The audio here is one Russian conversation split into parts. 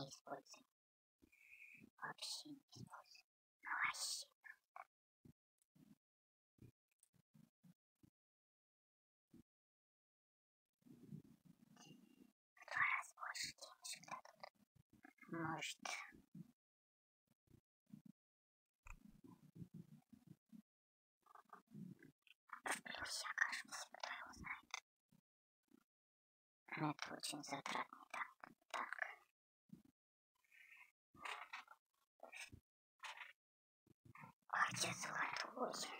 не используем. Вообще не используем. Ну, вообще. В два раза больше денежек дадут. Может, это очень затратный Kaca sepatu.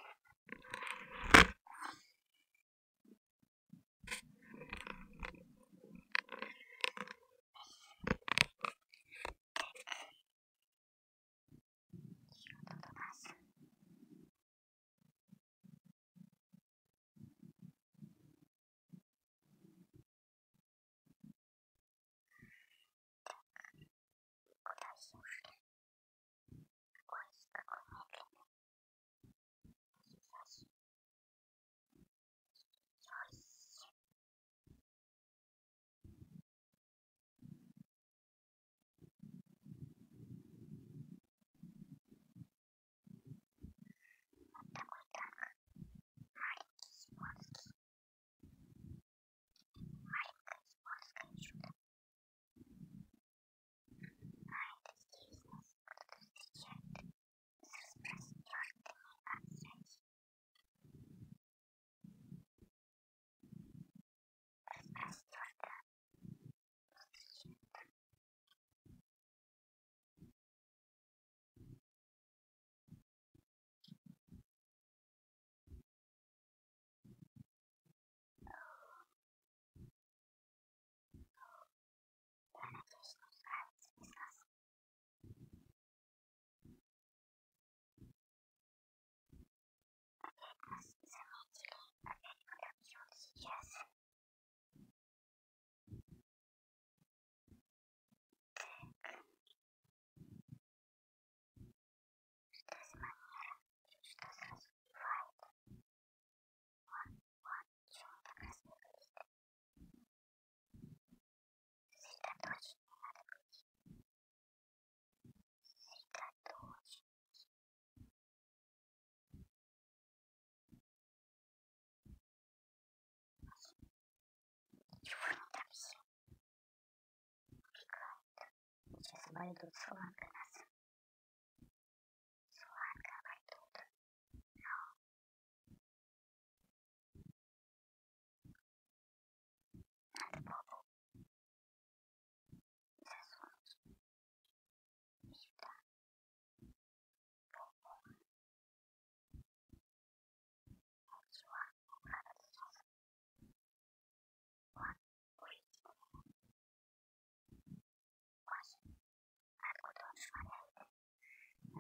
把也都吃完呗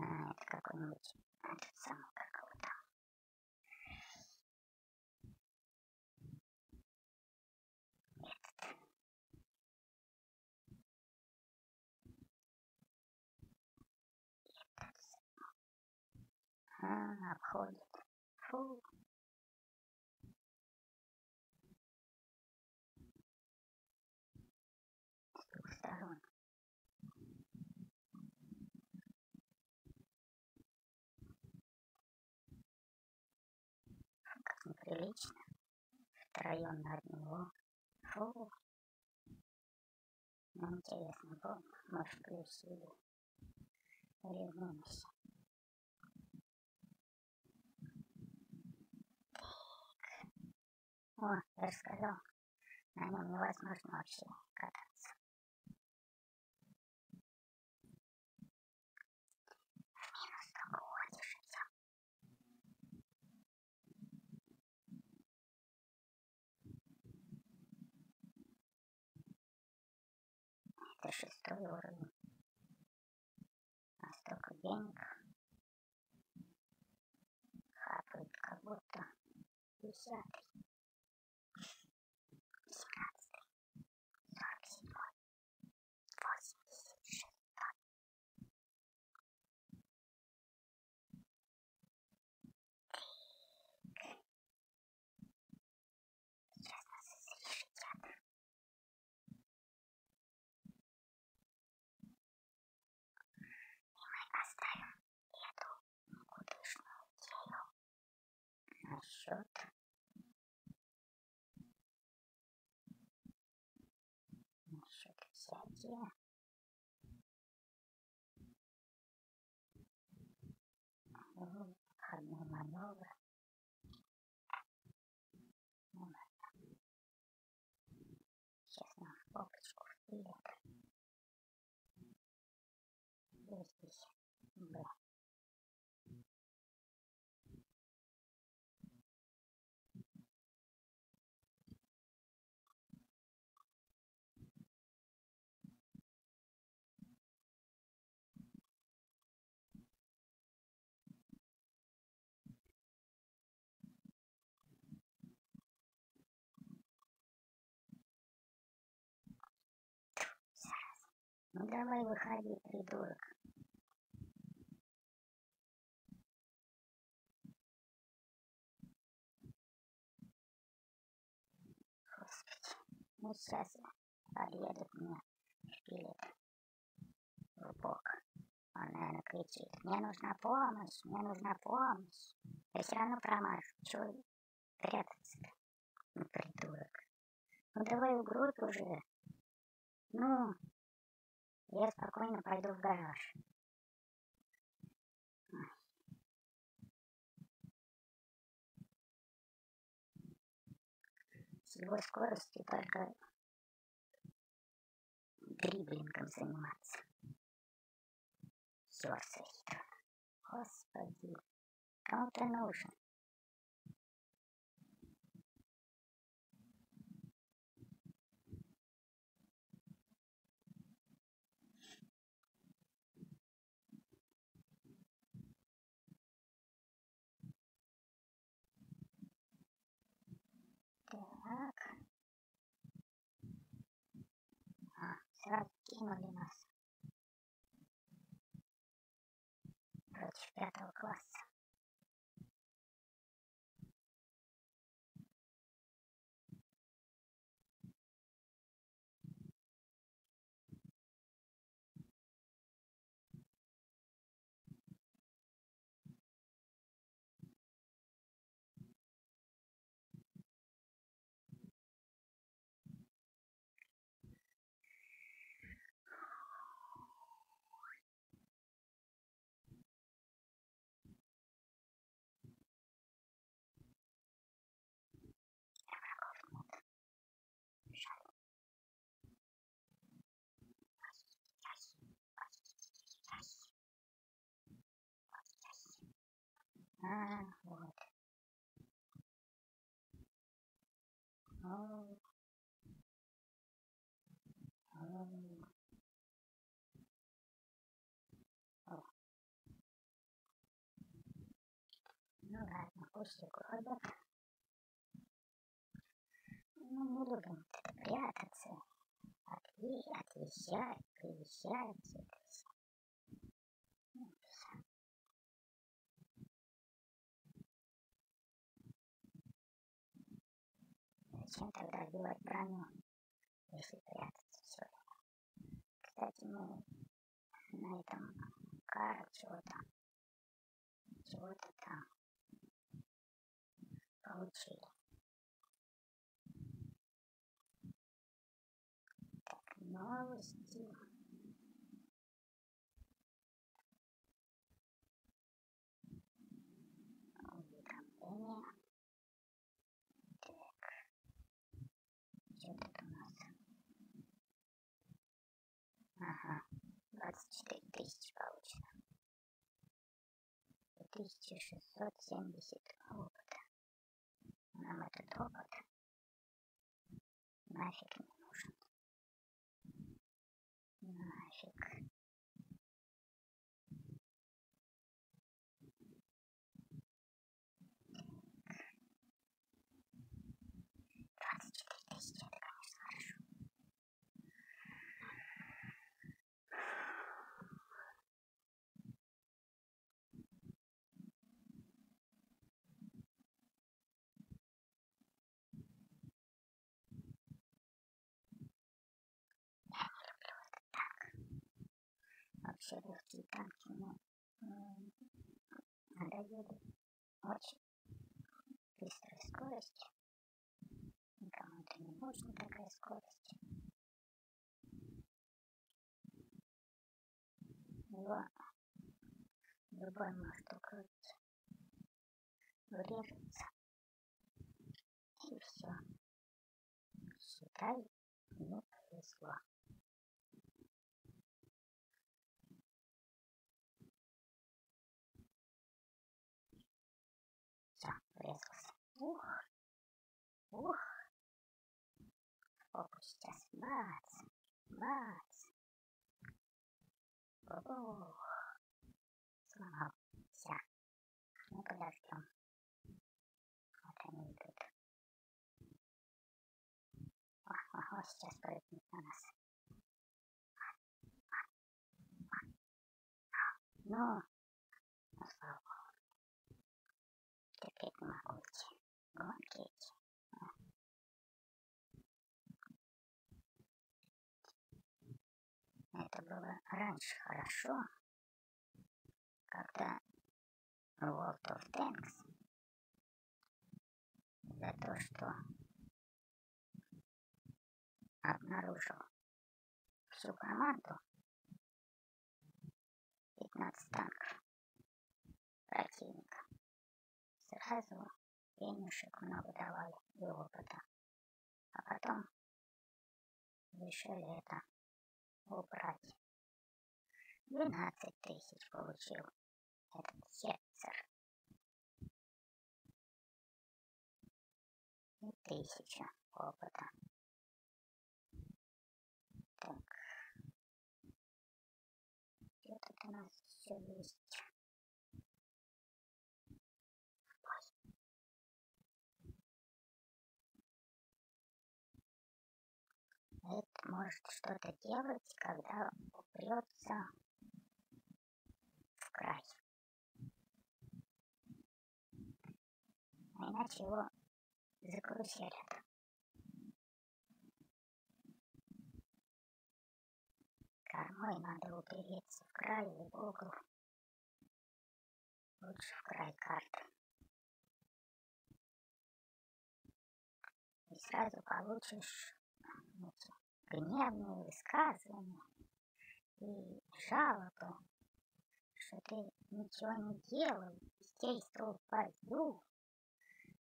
А, это какой-нибудь этот самый, как его. Этот. А, обходит. Фу. Неприлично. Втроем на одного. Фу. Ну, интересно, бомб. Может, в плюсе или, в минусе. О, я же сказал, на нем невозможно вообще кататься. В минус только уходишь и все. Шестой уровень. А столько денег хапает, как будто десятый. Семнадцатый. Сорок седьмой. Восемьдесят шестой. Сейчас нас изрешетят. всякие. Входной маневр. Ну ладно. Сейчас нам в попочку впилят. И здесь Б. Ну давай выходи, придурок. Господи, ну сейчас подъедут мне, шпилит в бок. Он, наверное, кричит, мне нужна помощь, мне нужна помощь. Я все равно промажу, чего прятаться-то? Ну, придурок. Ну давай в грудь уже. Ну, я спокойно пойду в гараж. С его скоростью только дриблингом заниматься. Ёрсает. Господи, кому ты нужен? Так. А, кинули нас. Против пятого класса. А, вот. О. О. Ну ладно, пусть уходят. Ну, любим прятаться. Отъезжать, отъезжать, приезжать. Зачем тогда одевать броню, если прятаться все Кстати, мы на этом кара чего-то, чего-то там получили. Так, новости. Уведомления. Так, что тут у нас? Ага, 24 тысячи получено. 2670 опыта. Нам этот опыт нафиг не нужен. Нафиг. еще легкие танки, но надоели очень быстрой скоростью. Никому это не нужно, такая скорость. Его любой может укрыться, врежется, и все. Считай, не повезло. Бац, бац. Ох, сломался. Ну подождем. Вот они идут. О, о, о, сейчас прыгнет на нас. Ну, ну слава богу. Терпеть не могу эти гонки раньше хорошо, когда World of Tanks за то, что обнаружил всю команду 15 танков противника. Сразу денежек много давали и опыта. А потом решили это убрать. 12 тысяч получил этот Хетцер. И тысяча опыта. Так. Где тут у нас все есть? Это может что-то делать, когда упрется в край. А иначе его закрусерят. Кормой надо упереться в край или в. Лучше в край карты. И сразу получишь гневные высказывания и жалобы, что ты ничего не делал, бездействовал в бою.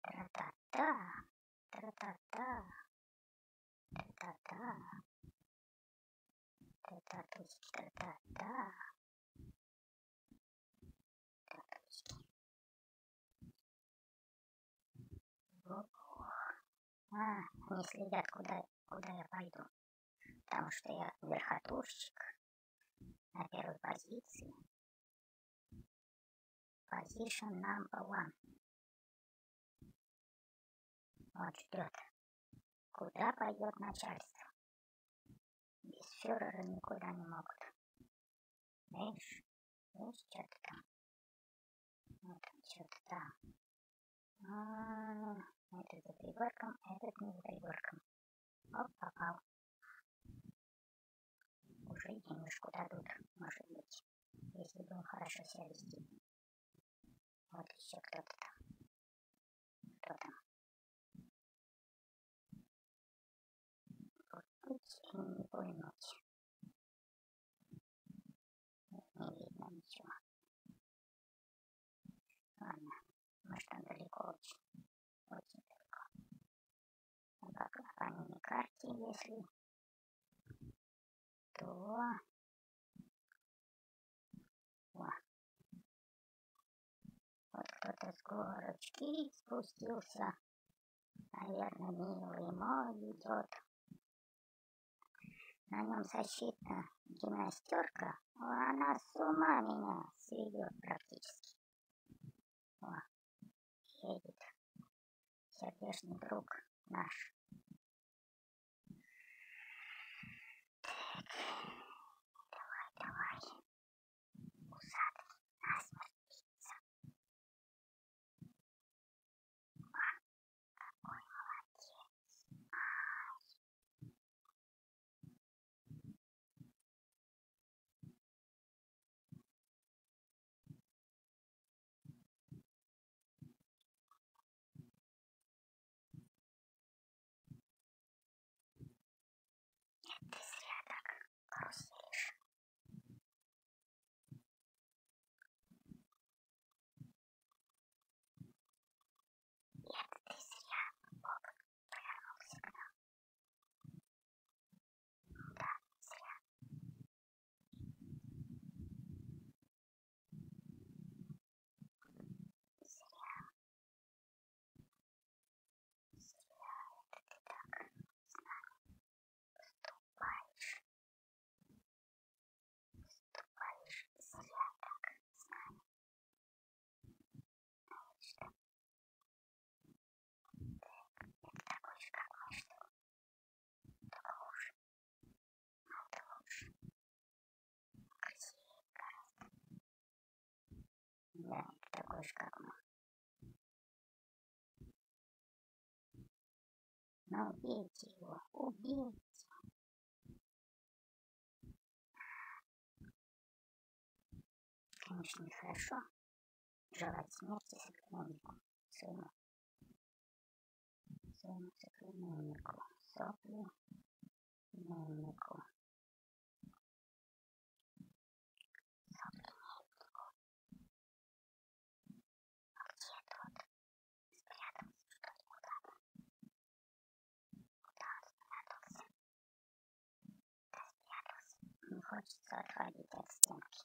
Тра-та-та, тра-та-та, тра-та-та, тра-та-тусики, тра-та-та. А, они следят, куда, куда я пойду. Потому что я верхотурщик на первой позиции. Position number one. Вот ждет. Куда пойдет начальство? Без фюрера никуда не могут. Видишь? Видишь, что-то там. Вот что-то там. А, этот за пригорком, этот не за пригорком. Оп, попал. Уже денежку дадут, может быть, если будем хорошо себя вести. Вот еще кто-то там. Кто там? И не поймете. Не видно ничего. Ладно, может там далеко очень. Очень далеко. Ну, на памятной карте, если то... кто-то с горочки спустился. Наверное, милый мой идет. На нем защитная гимнастерка. Она с ума меня сведет практически. О, едет. Сердечный друг наш. Давай, мы. Но убейте его, убейте. Конечно, нехорошо желать смерти соплеменнику своему. Своему соплеменнику, соплеменнику. Хочется отходить от стенки.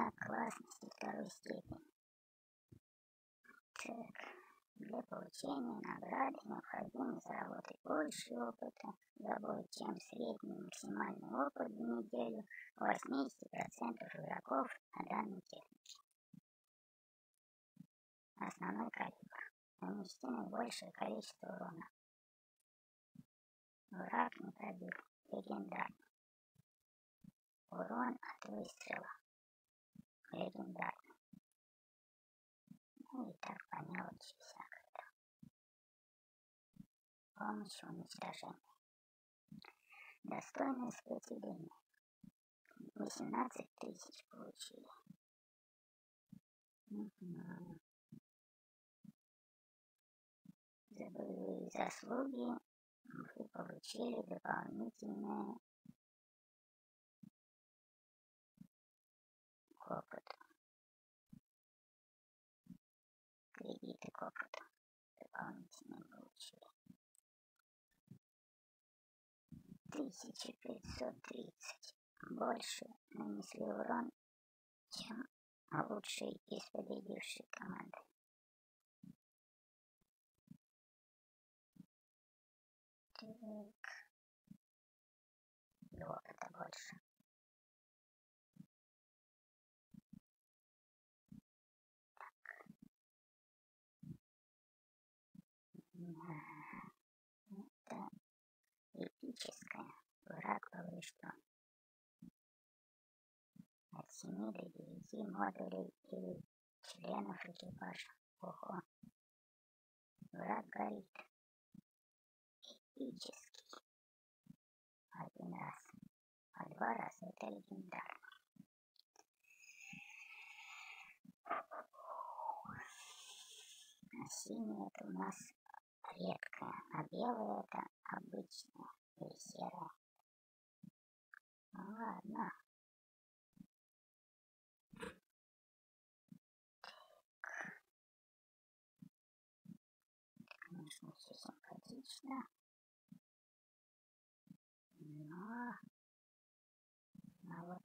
знак классности второй степени. Так, для получения награды необходимо заработать больше опыта, добавить чем средний максимальный опыт в неделю 80% игроков на данной технике. Основной калибр. Нанести наибольшее количество урона. Враг не пробил. Легендарный. Урон от выстрела легендарным. Ну и так по мелочи всякое. Помощь уничтожения. Достойное сопротивление. 18 тысяч получили. За боевые заслуги вы получили дополнительное опыт. Кредиты к опыту дополнительные получили. тысяча пятьсот тридцать. Больше нанесли урон, чем лучшие из победившей команды. Так. И опыта больше. Это эпическое. Враг поврежден. От 7 до 9 модулей или членов экипажа. Ого. Враг горит. Эпический. Один раз. А два раза это легендарно. А синий это у нас редкая, а белая это обычная или серая. Ну ладно. Конечно, все симпатично. Но, но вот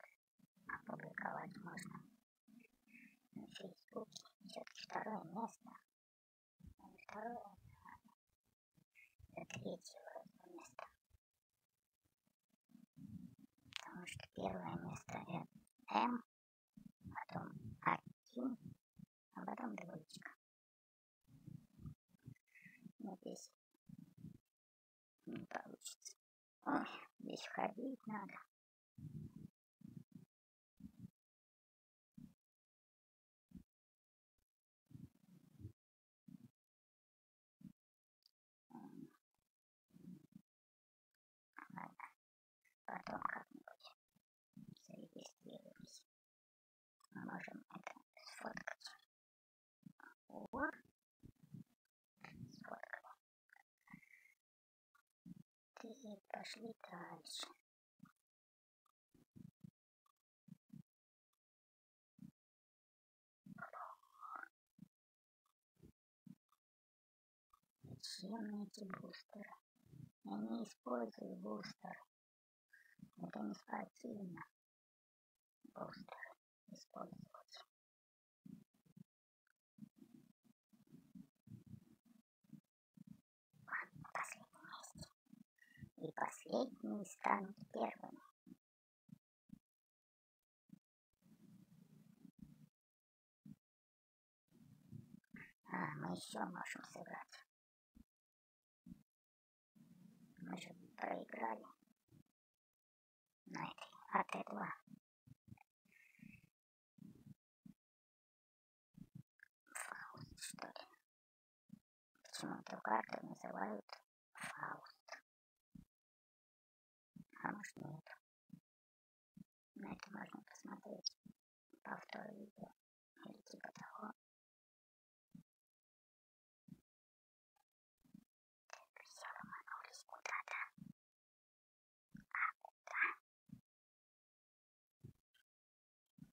опубликовать можно на Фейсбуке. Все-таки второе место. Второе третье вроде место. Потому что первое место это М, потом один, а потом двоечка. Но здесь не получится. Здесь ходить надо. потом как-нибудь зарегистрируемся. Мы можем это сфоткать. О, сфоткали. И пошли дальше. Зачем эти бустеры? Я не использую бустеры. Это не спортивно. Бустер использовать. И последние станут первыми. А, мы еще можем сыграть. Мы же проиграли на этой АТ-2. Фауст, что ли? Почему эту карту называют А может нет. На это можно посмотреть повтор видео или типа того. Все ломанулись куда-то. А куда?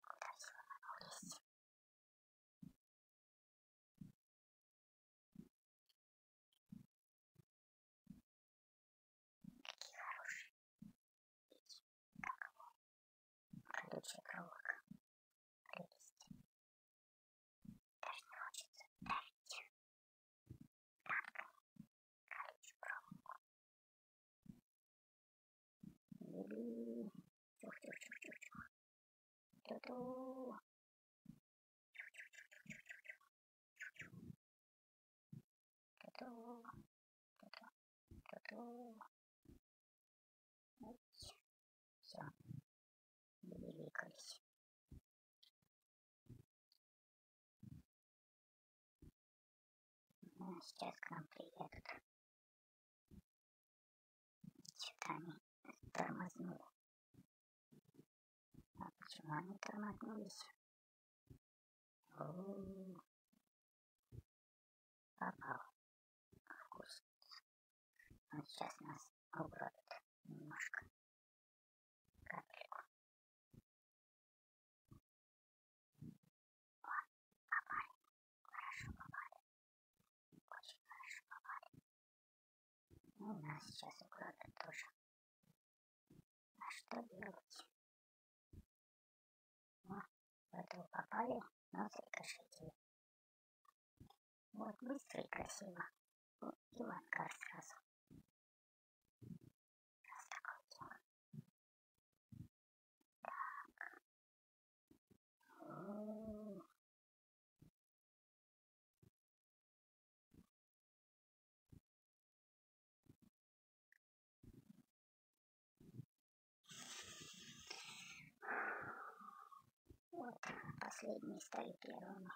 Куда все ломанулись? Какие хорошие. Эти, как его, колючая проволока. Прелесть. Даже не хочется дарить танками колючую проволоку. Или... Чух-чух-чух-чух-чух. Ту-ту. Ту-ту. Ту-ту. Ту-ту. Все. Великались. Ну, сейчас к нам приедут. Они тормознули. А почему они тормознулись? Попал. Вкусно. Он сейчас нас угробит немножко. Капельку. О, попали. Хорошо попали. Очень хорошо попали. Ну, нас сейчас угробят тоже. что делать. О, в этого попали, но срикошетили. Вот, быстро и красиво. И в ангар сразу. Последние стали первыми.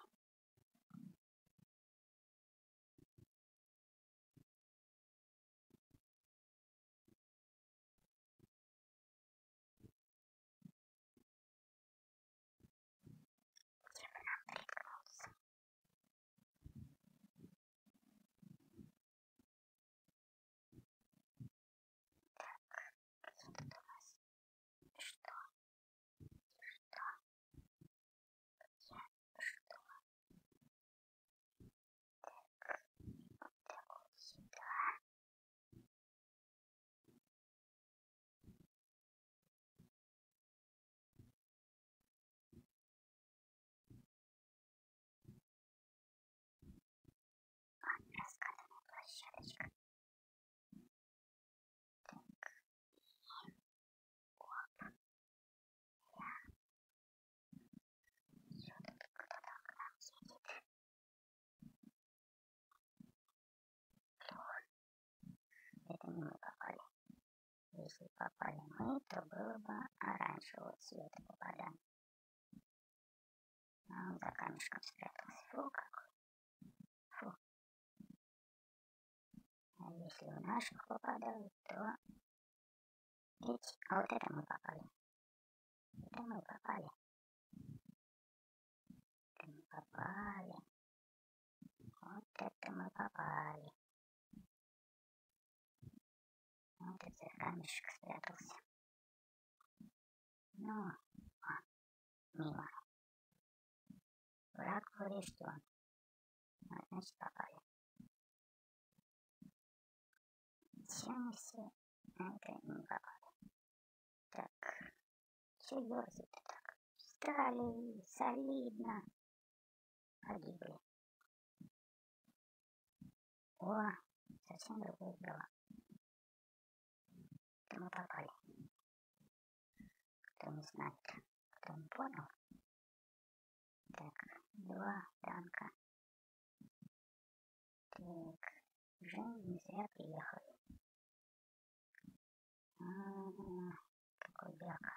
Где бы нам приткнуться? Так, где тут у нас? Что? Что? Где? Что? Так, вот так вот сюда. Раскатанная площадочка. Так, и оп. Я. Всё, тут кто-то к нам едет. Плохо. Это мы попали. Если попали мы, то было бы оранжевого цвета попадание. А он за камешком спрятался. Фу, какой. Если у наших попадают, то... Ведь... А вот это мы попали. Это мы попали. Это мы попали. Вот это мы попали. Вот это за камешек спрятался. Ну, а, мимо. Враг поврежден. Вот, значит, попали. На это не попали? Так, ерзать-то так? Встали, солидно. Погибли. О, совсем другое дело. Мы попали. Кто не знает, кто не понял. Так, два танка. Так, Жень не зря приехали. Какой бяка.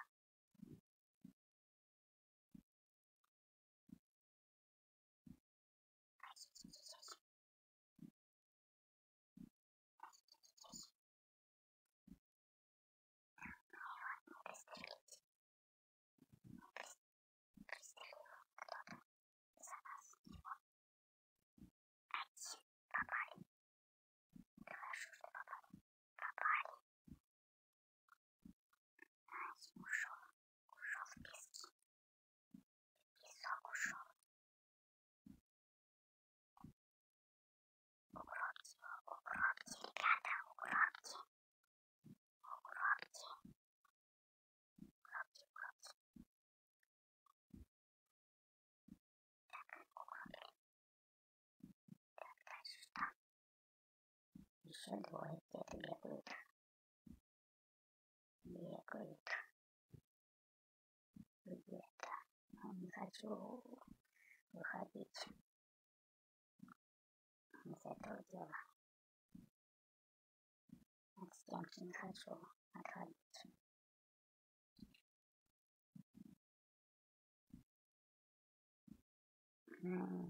Пристрелить. Пристрелил кто-то за нас его. Один попали. Хорошо, что попали. Попали. Один ушел. Ушел в пески. В песок ушел. Укропьте его, укропьте, ребята, укропьте. Укропьте. Укропьте, укропьте. Так, укропили. Так, дальше что? Еще двое где-то бегают. Бегают. Где-то. Но не хочу выходить из этого дела. От стенки не хочу отходить. Ну, не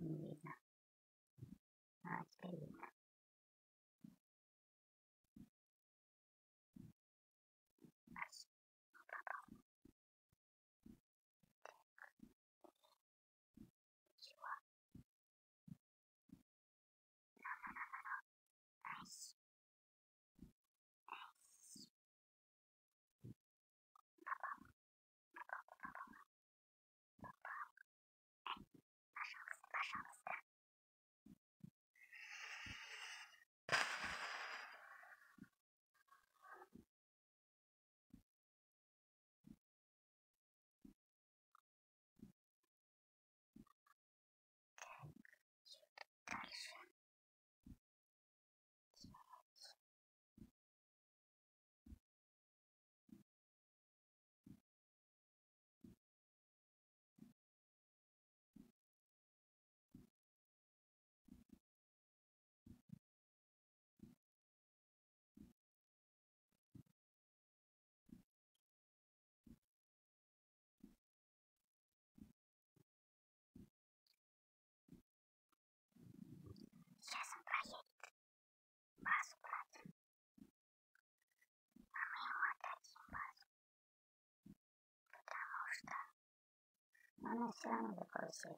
Она все равно заколосит.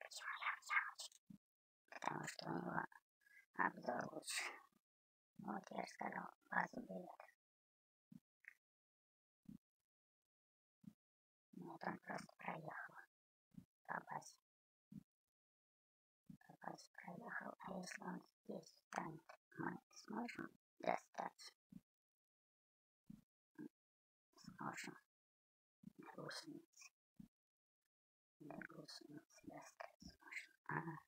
Почему я взял? Потому что у него обзор лучше. Вот я же сказал, базу берет. Нет, он просто проехал по базе. По базе проехал. А если он здесь встанет, мы сможем достать? Сможем до гусеницы. До гусеницы достать сможем. Ага,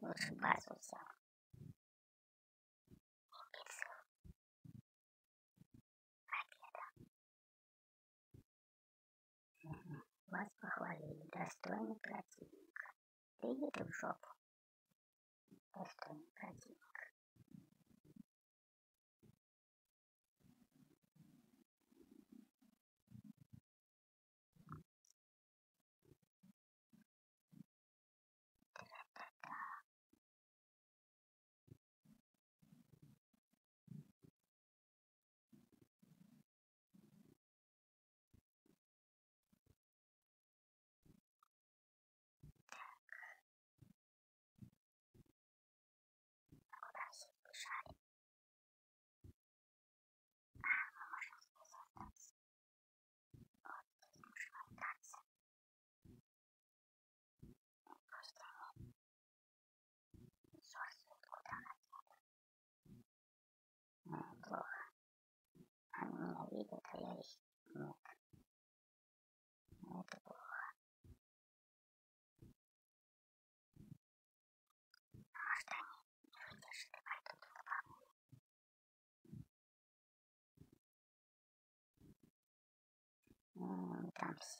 Лучше базу взял. Вас похвалили. Достойный противник. Ты иди ты в жопу. Достойный противник. Куда все бежали? А, мы можем здесь остаться. Вот здесь можем остаться. Пусть они сорсуют куда хотят. Ну, плохо. Они меня видят, а я их нет. Ну, Это плохо. Может, они не выдержат и пойдут в лобовую. М, Там все. Ну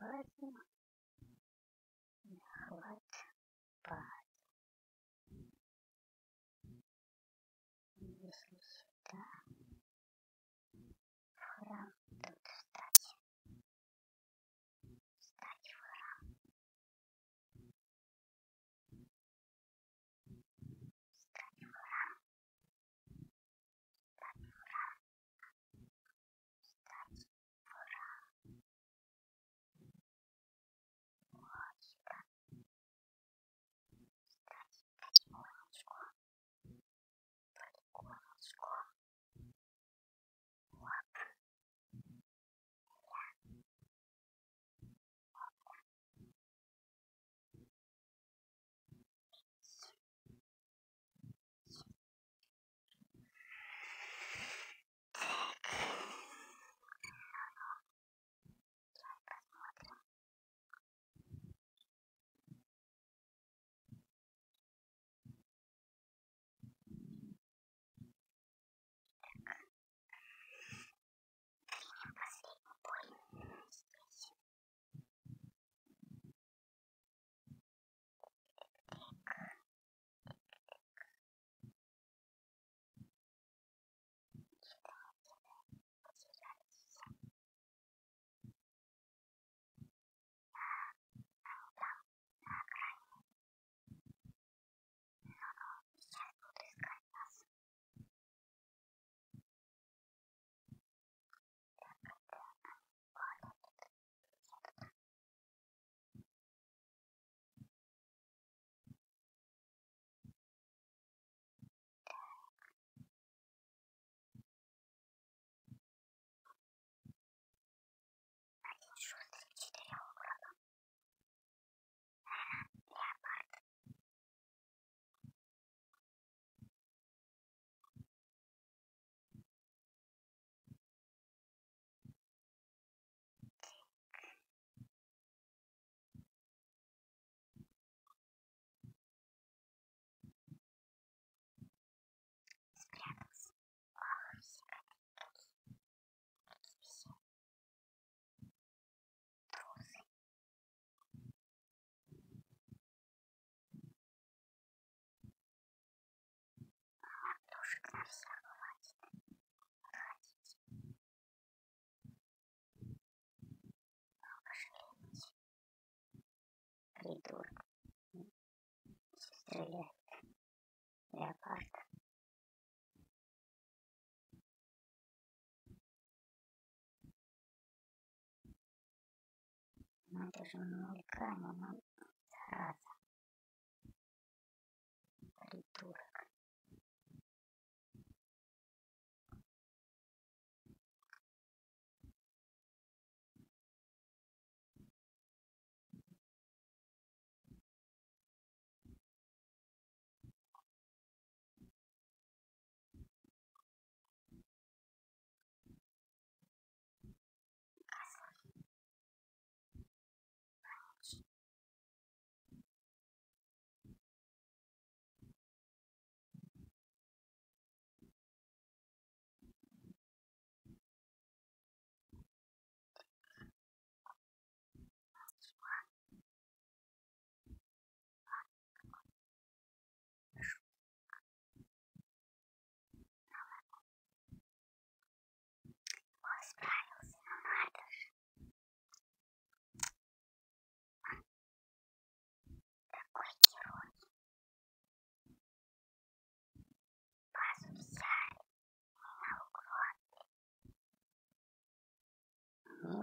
Захват Стреляет. Леопард. Это же не мелькание,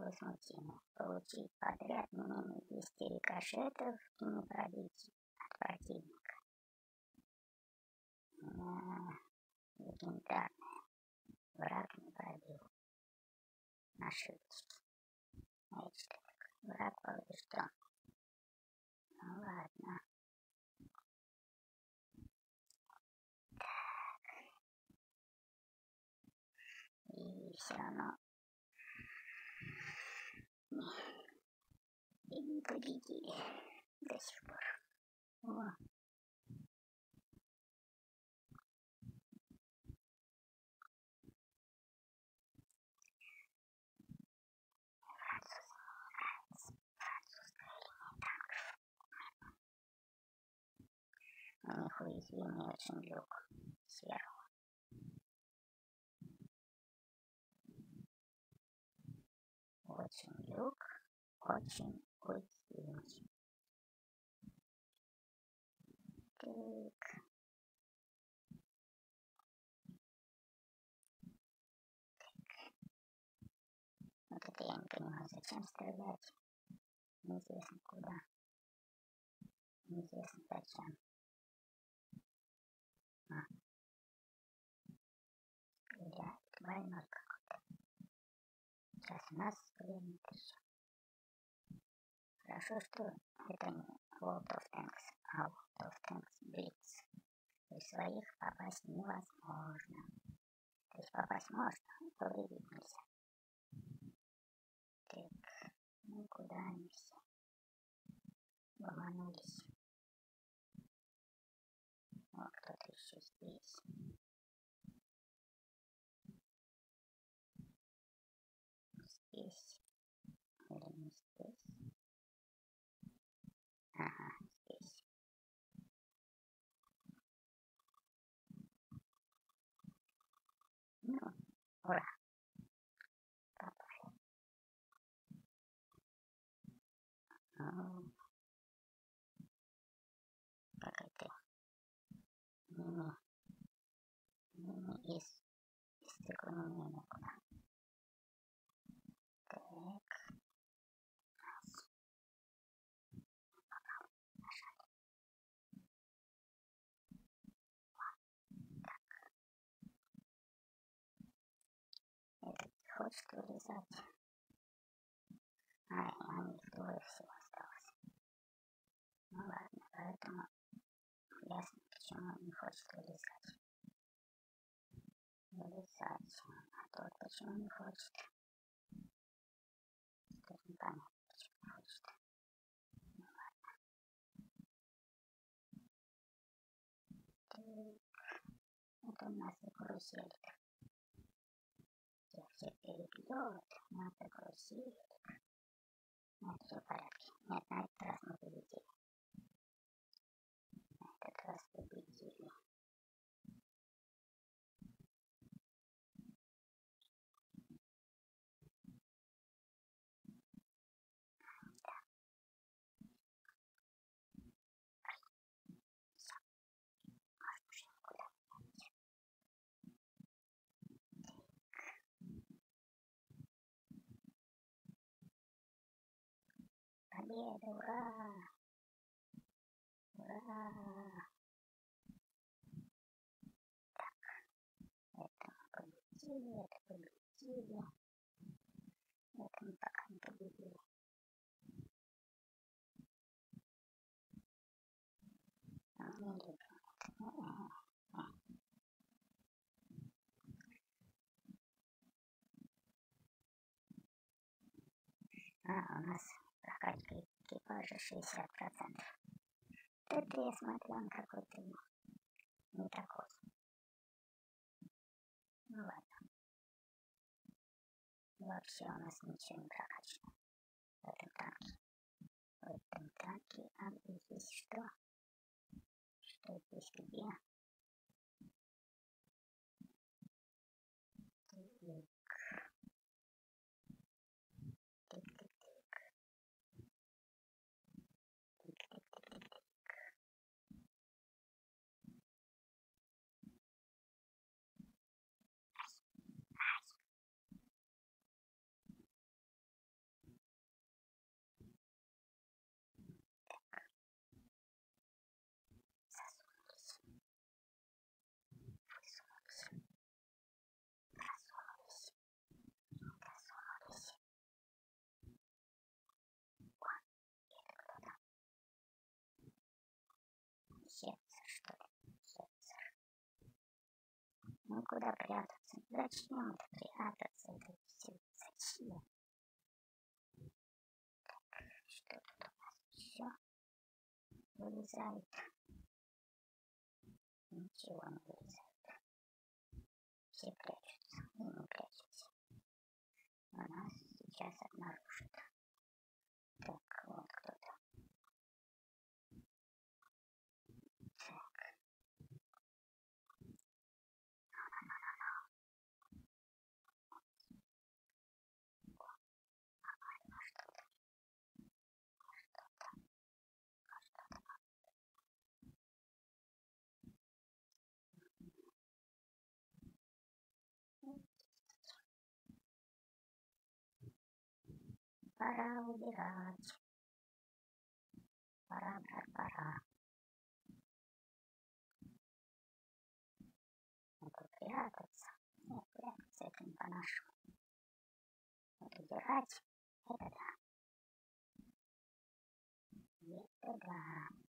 Невозмутимо. Получить подряд менее 10 рикошетов и не пробить от противника. Да, легендарная. Враг не пробил. Знаете, что такое? Враг поврежден. Ну ладно. И все равно и не победили до сих пор. О. У них очень люк сверху. Очень люк, очень уязвимый. Так. Вот это я не понимаю, зачем стрелять. Неизвестно куда. Неизвестно зачем. А. Больной какой-то. Сейчас нас стрельнет еще. Хорошо, что это не World of Tanks, а World of Tanks Blitz. Есть своих попасть невозможно. То есть попасть можно, повредить нельзя. Так, ну куда они все? Ломанулись. О, кто-то еще. Здесь. Или не здесь? Ага, здесь. Ну, ура. Попали. О, как это? Мини. Мини из, из такой мини некуда. Так. Раз. Попал. Нажали. Так. Хочет вылезать. Ай, а них двое всего осталось. Ну ладно, поэтому ясно, почему он не хочет вылезать. Вылезать. А тот почему не хочет? Что непонятно, почему не хочет. Ну ладно. Так. Это у нас и каруселька. Всех перебьет. Надо каруселька. Нет, все в порядке. Нет, на этот раз мы победили. На этот раз победили. Победа, ура! Ура! Так, это мы победили, это победили. Это мы пока не победили. А мы экипажа 60%. Это я смотрю, он какой-то не такой. Ну ладно. Вообще у нас ничего не прокачано в этом танке. В этом танке, а здесь что? Что здесь где? Сердце, что ли? Сердце. Ну, куда прятаться? Зачем это прятаться? Это все зачем? Так, что тут у нас еще вылезает? Ничего не вылезает. Все прячутся. И не прячутся. У нас сейчас обнаружат. Так, вот кто-то. Пора убирать. Пора, брат, пора. Это прятаться. Нет, прятаться это не по-нашему. Вот убирать, это да. Это да.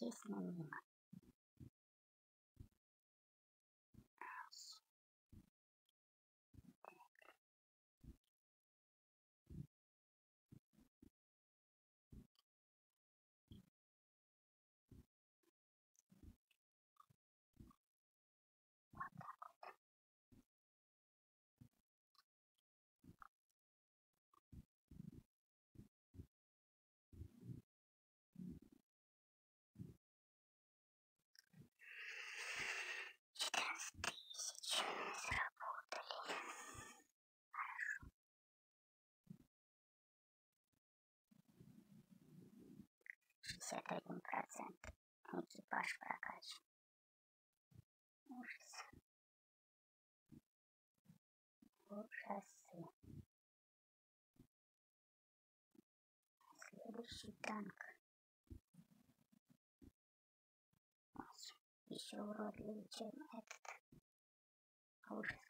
just a little. Экипаж прокачан. Ужас. Ужасы. Следующий танк. Еще уродливее, чем этот. Ужас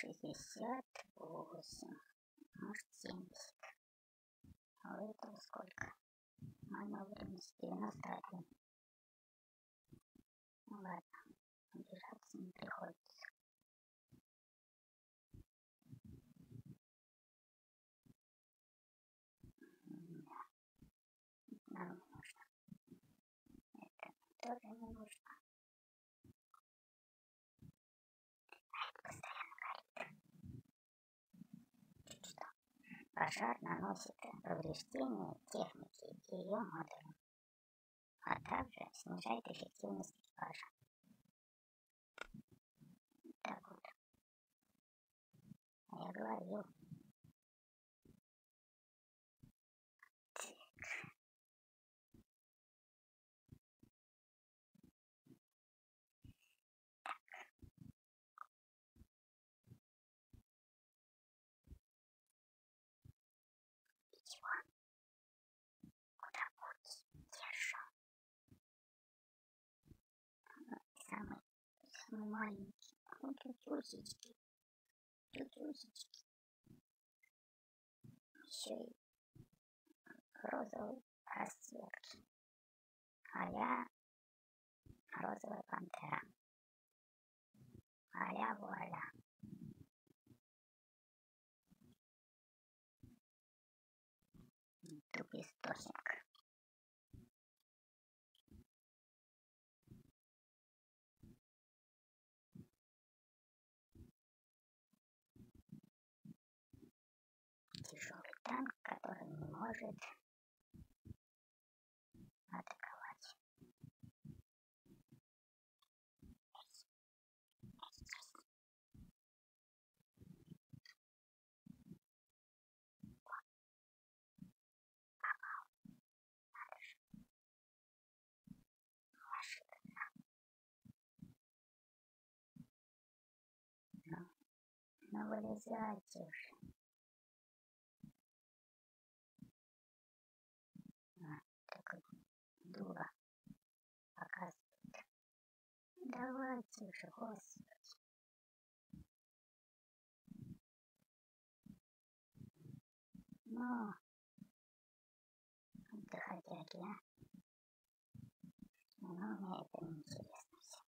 шестьдесят восемь. Может, семьдесят. А у этого сколько? Маневренность девяносто один. Ну ладно, обижаться не приходится. Да. Нам не нужно. Это тоже не нужно. Пожар наносит повреждения техники и ее модулям, а также снижает эффективность экипажа. Так вот. Я говорил. Маленький. Ну, чуть-чуть. Чуть-чуть. Еще и розовый расцвет. А я розовая пантера. А-ля вуаля. Тупистосик. тяжелый может атаковать. Ну вылезайте. Давайте уже, господи. Но доходяги, а? Но мне это не интересно все.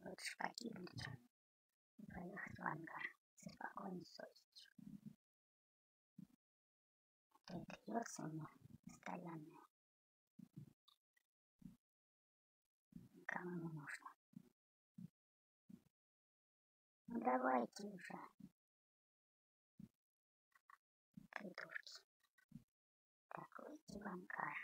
Лучше погибнуть и поехать в ангар со спокойной совестью. Мне постоянно. Никому не нужно. Ну давайте уже. Придурки. Так, выйти в ангар.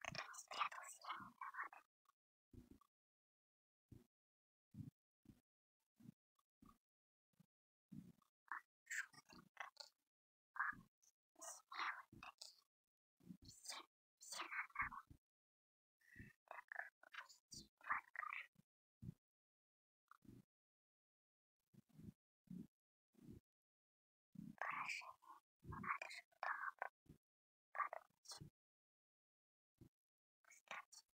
Кто не спрятался, я не виноват. Шустренько. А, смелые такие. Все, все на одного. Так, пусти в ангар. Поражение. Но надо же потом подумать. Кстати,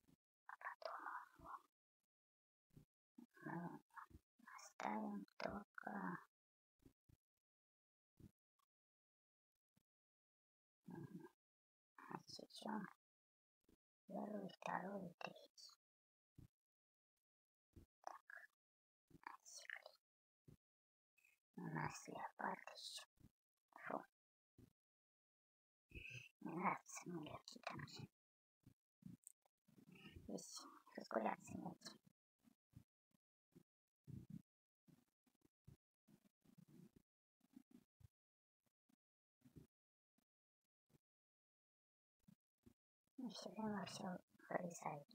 а потом мы оставим только отсечем первый, второй и третий. Так, отсекли. У нас леопард еще. Фу. Не нравятся мне танцы. Здесь разгуляться негде. И все время все вырезаются. Легкие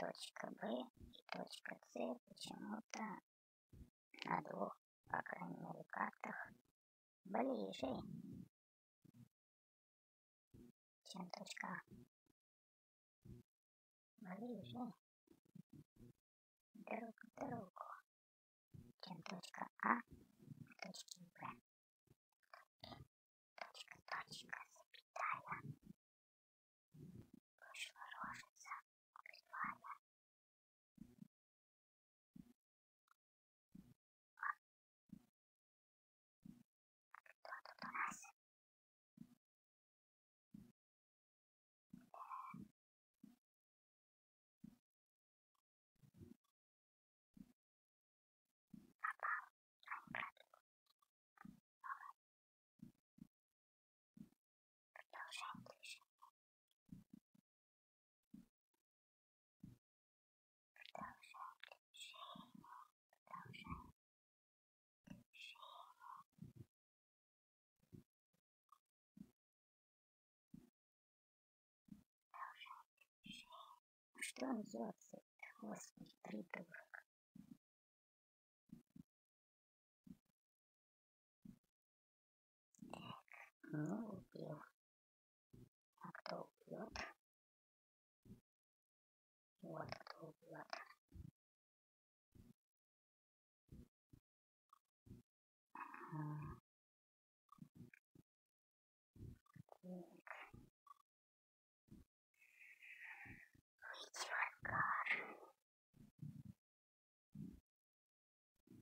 Точка Б и точка С почему-то на двух, по крайней мере, картах ближе, чем точка А. Ближе. Друг к другу, чем точка А к точке Б. Точка, точка, запятая. Вышла рожица, кривая. Кто тут у нас? Продолжаем движение. Продолжаем движение. Продолжаем движение. Продолжаем движение. Ну делает? Господи, придурок. Не убил. А кто убьет? Вот кто убьет. М. Так. Выйти в ангар.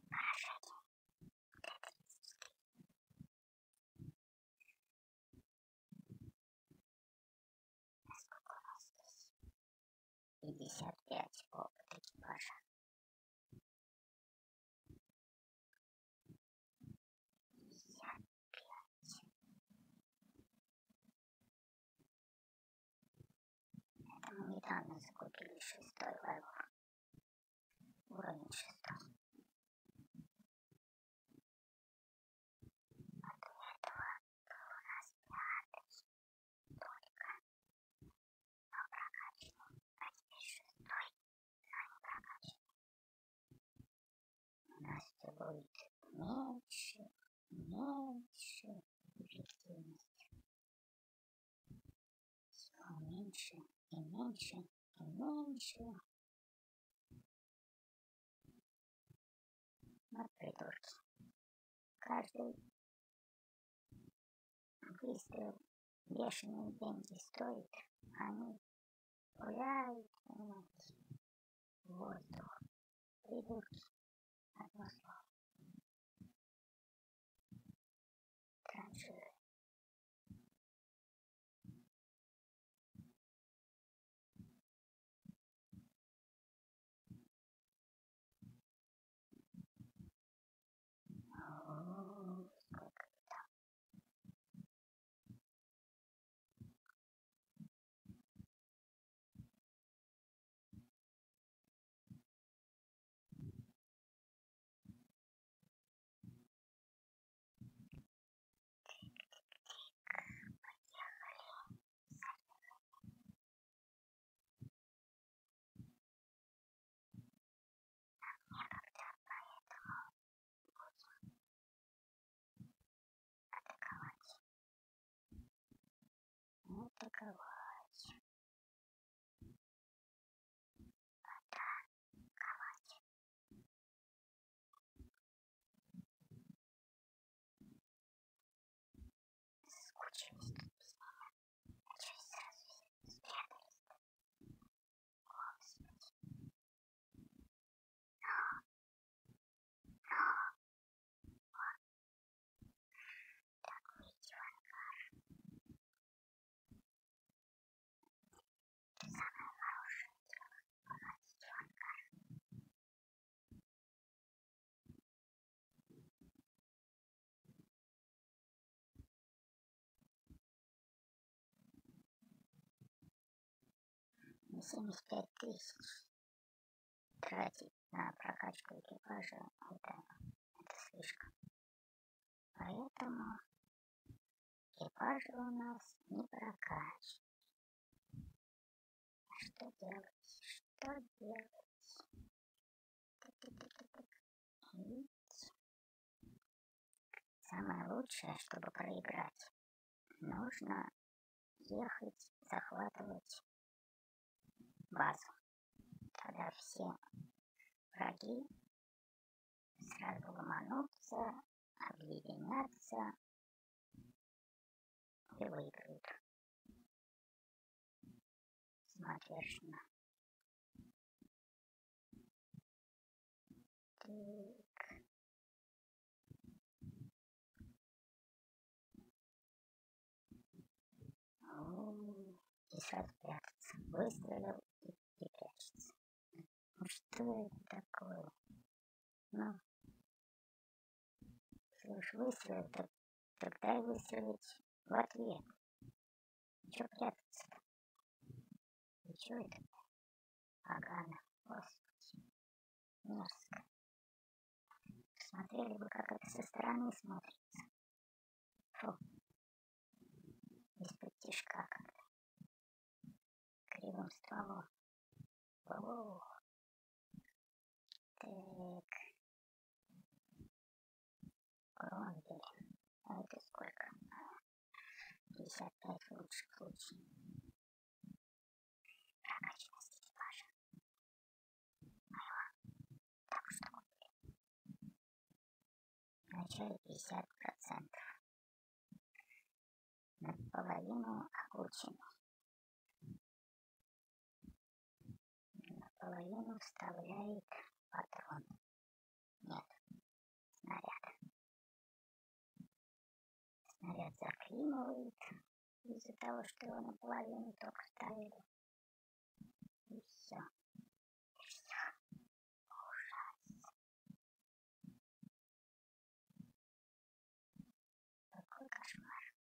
Поражение. Т-30. Сколько у нас здесь? 55 опыт экипажа. 55. Это мы недавно закупили шестой левел. Уровень шестой. А до этого был у нас пятый только. Но прокачанный. А теперь шестой, но не прокачанный. У нас все будет меньше, меньше эффективность. Все меньше и меньше меньше. Вот придурки. Каждый выстрел бешеные деньги стоит. Они гуляют, понимаете, воздух. Придурки. Одно слово. Транжиры. атаковать. Атаковать. Скучились тут без меня. А чё сразу спрятались-то? Господи. Но. Но. Вот. Так, выйти в ангар. Самое хорошее дело выходить в ангар. Не 75 тысяч тратить на прокачку экипажа это, это слишком. Поэтому экипажи у нас не прокачаны. А что делать? Что делать? Самое лучшее, чтобы проиграть, нужно ехать захватывать базу. Тогда все враги сразу ломанутся, объединятся и выиграют. Смотришно. Так. И сразу прятаться. Выстрелил и, и прячется. Ну что это такое? Ну, если уж выстрелил, то тогда выстрелить в ответ. Чё прятаться-то? И чё это? Погано, господи, мерзко. Смотрели бы, как это со стороны смотрится. Фу. Из-под тишка как-то. Кривым стволом. О, так. Кромвель. А это сколько? 55 в лучшем случае. Прокачанность экипажа. Моего. Так что купили. Вначале 50 процентов. Наполовину обучены. Наполовину вставляет патрон. Нет, снаряд. Снаряд заклинивает из-за того, что его наполовину только вставили. И все. И все. Ужас. Какой кошмар.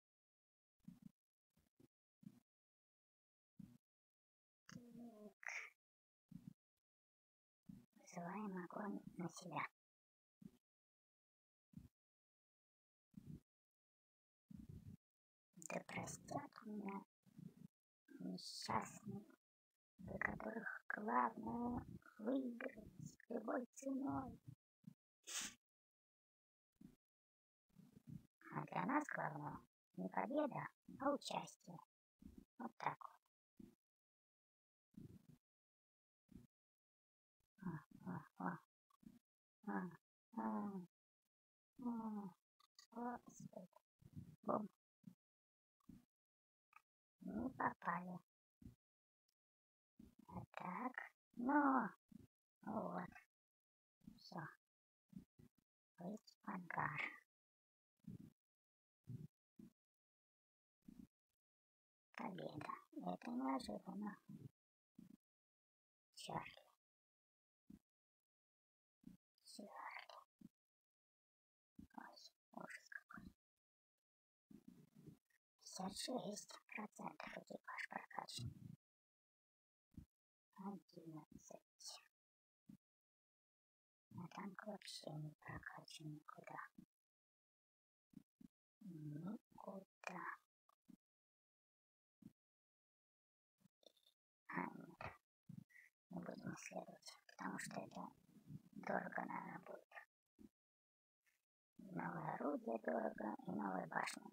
Так. Вызываем огонь на себя. Да простят меня несчастные, для которых главное выиграть любой ценой. А для нас главное не победа, а участие. Вот так вот. А, а, Бум. Не попали. Так, ну, вот. Все. Быть в ангар. Победа. Это неожиданно. Чарли. Чарли. Ой, ужас какой. 56 процентов экипаж прокачан. 11. А танк вообще не прокачан никуда. Никуда. А, нет. Не будем исследовать, потому что это дорого, наверное, будет. Новое орудие дорого, и новая башня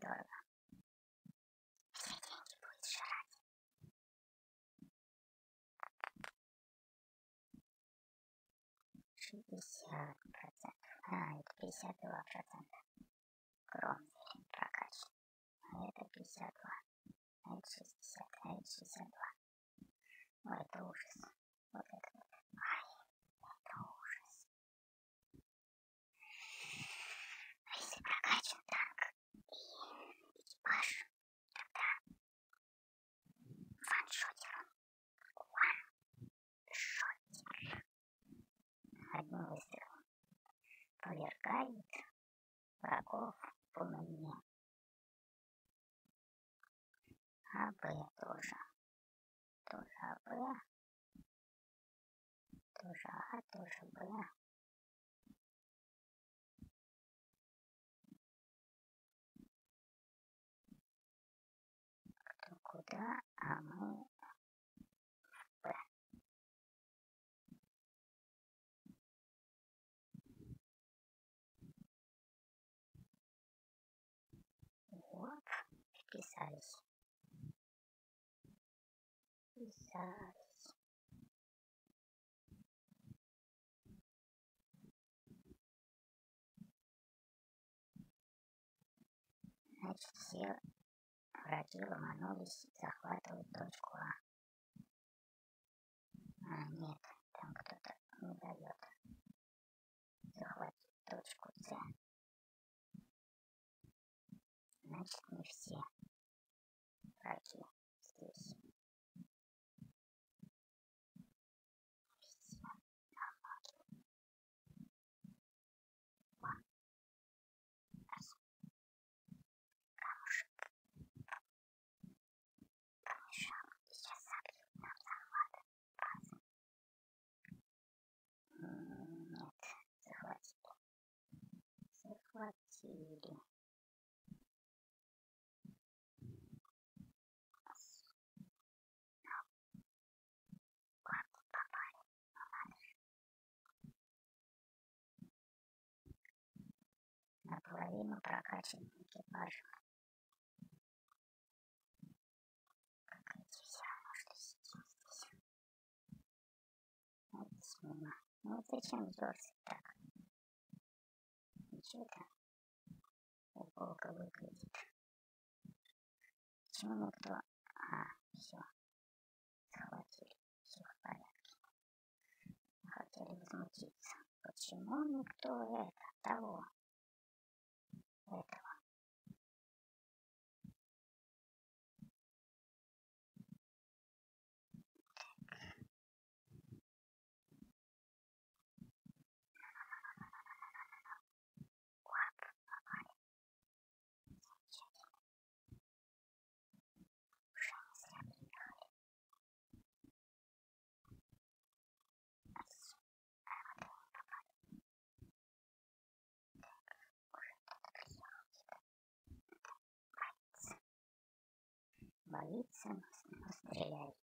дорого. Все деньги 50 процентов. А, это 52 процента. Кромвель прокачан. А это 52. А это 60. А это 62. Ой, это ужас. Вот это вот. Ай, это ужас. А если прокачан танк и экипаж, тогда ваншотер он. Ваншотер. Одним выстрелом повергает врагов в уныние. АБ тоже. Тоже АБ. Тоже А, тоже Б. Кто куда, а мы в Б. Вот, вписались. Значит, все враги ломанулись захватывать точку А. А, нет, там кто-то не дает захватить точку С. Значит, не все враги здесь. Все налоги. Вон. Раз. Камушек. Помешал. Сейчас забьют нам захват базы. М, Нет, захватили. Захватили. Ладно, попали. Ну надо же. Наполовину прокачан экипаж. Как эти все что сидим здесь. Это. Ну вот зачем дёрзать так? Ничего там убого выглядит. Почему никто... А, все. Схватили. Все в порядке. Хотели возмутиться. Почему никто это, того, Okay. Боится, но, с- но стреляет.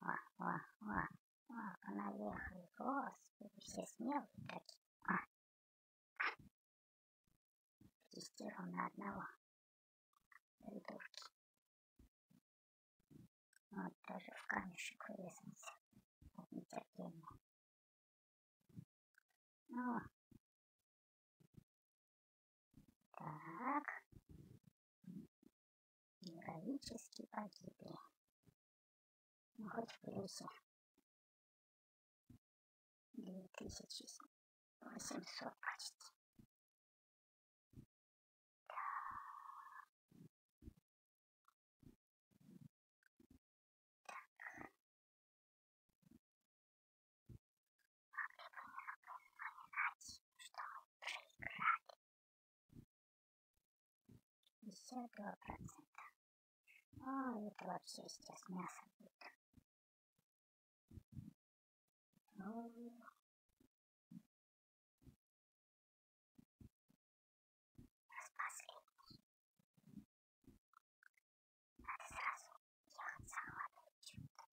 О, о, о, о, понаехали. Господи, все смелые такие. А, тестировал на одного. Придурки. Вот даже в камешек врезался от нетерпения. Ну, так. Героически погибли. Ну, хоть в плюсе. Две тысячи восемьсот почти. Знать, что мы проиграли. 52 процента. А, это вообще сейчас мясо будет. Ну, раз последний. Надо сразу ехать захватывать что-то.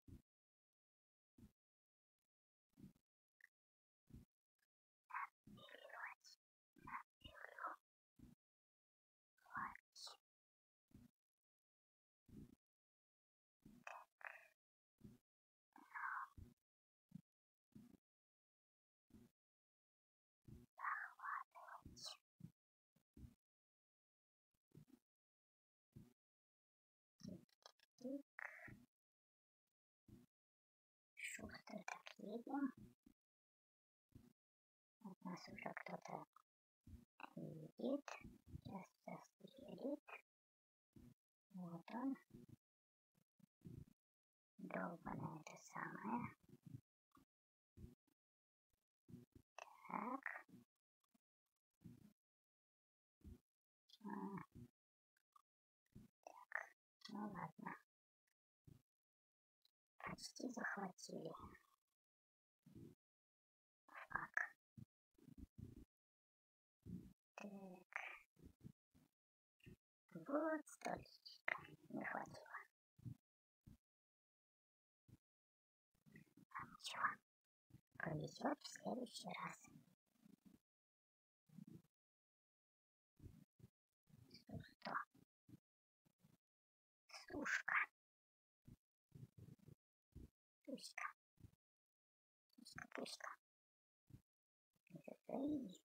Набивать. Набивать. Видим. Вот нас уже кто-то видит. Сейчас, сейчас едет. Вот он. Долбанное это самое. Так. А. Так, ну ладно. Почти захватили. Фак. Так. Вот столько не хватило. А ничего. Повезет в следующий раз. Что? Сушка. Туська. Туська, туська. Эй.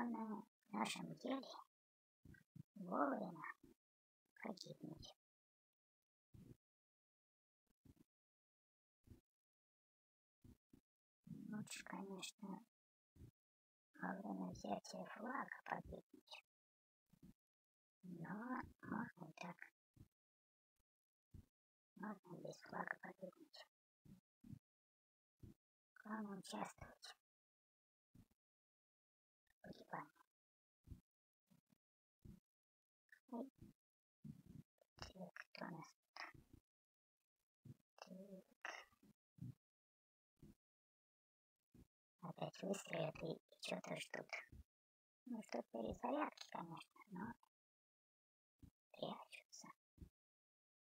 В нашем деле вовремя погибнуть. Лучше, конечно, во время взятия флага погибнуть. Но можно и так. Можно без флага погибнуть. Главное участвовать в погибании. Ой. Так, кто у нас тут? Так. Выстрелят и, и что-то ждут. Ну, что перезарядки, конечно, но прячутся.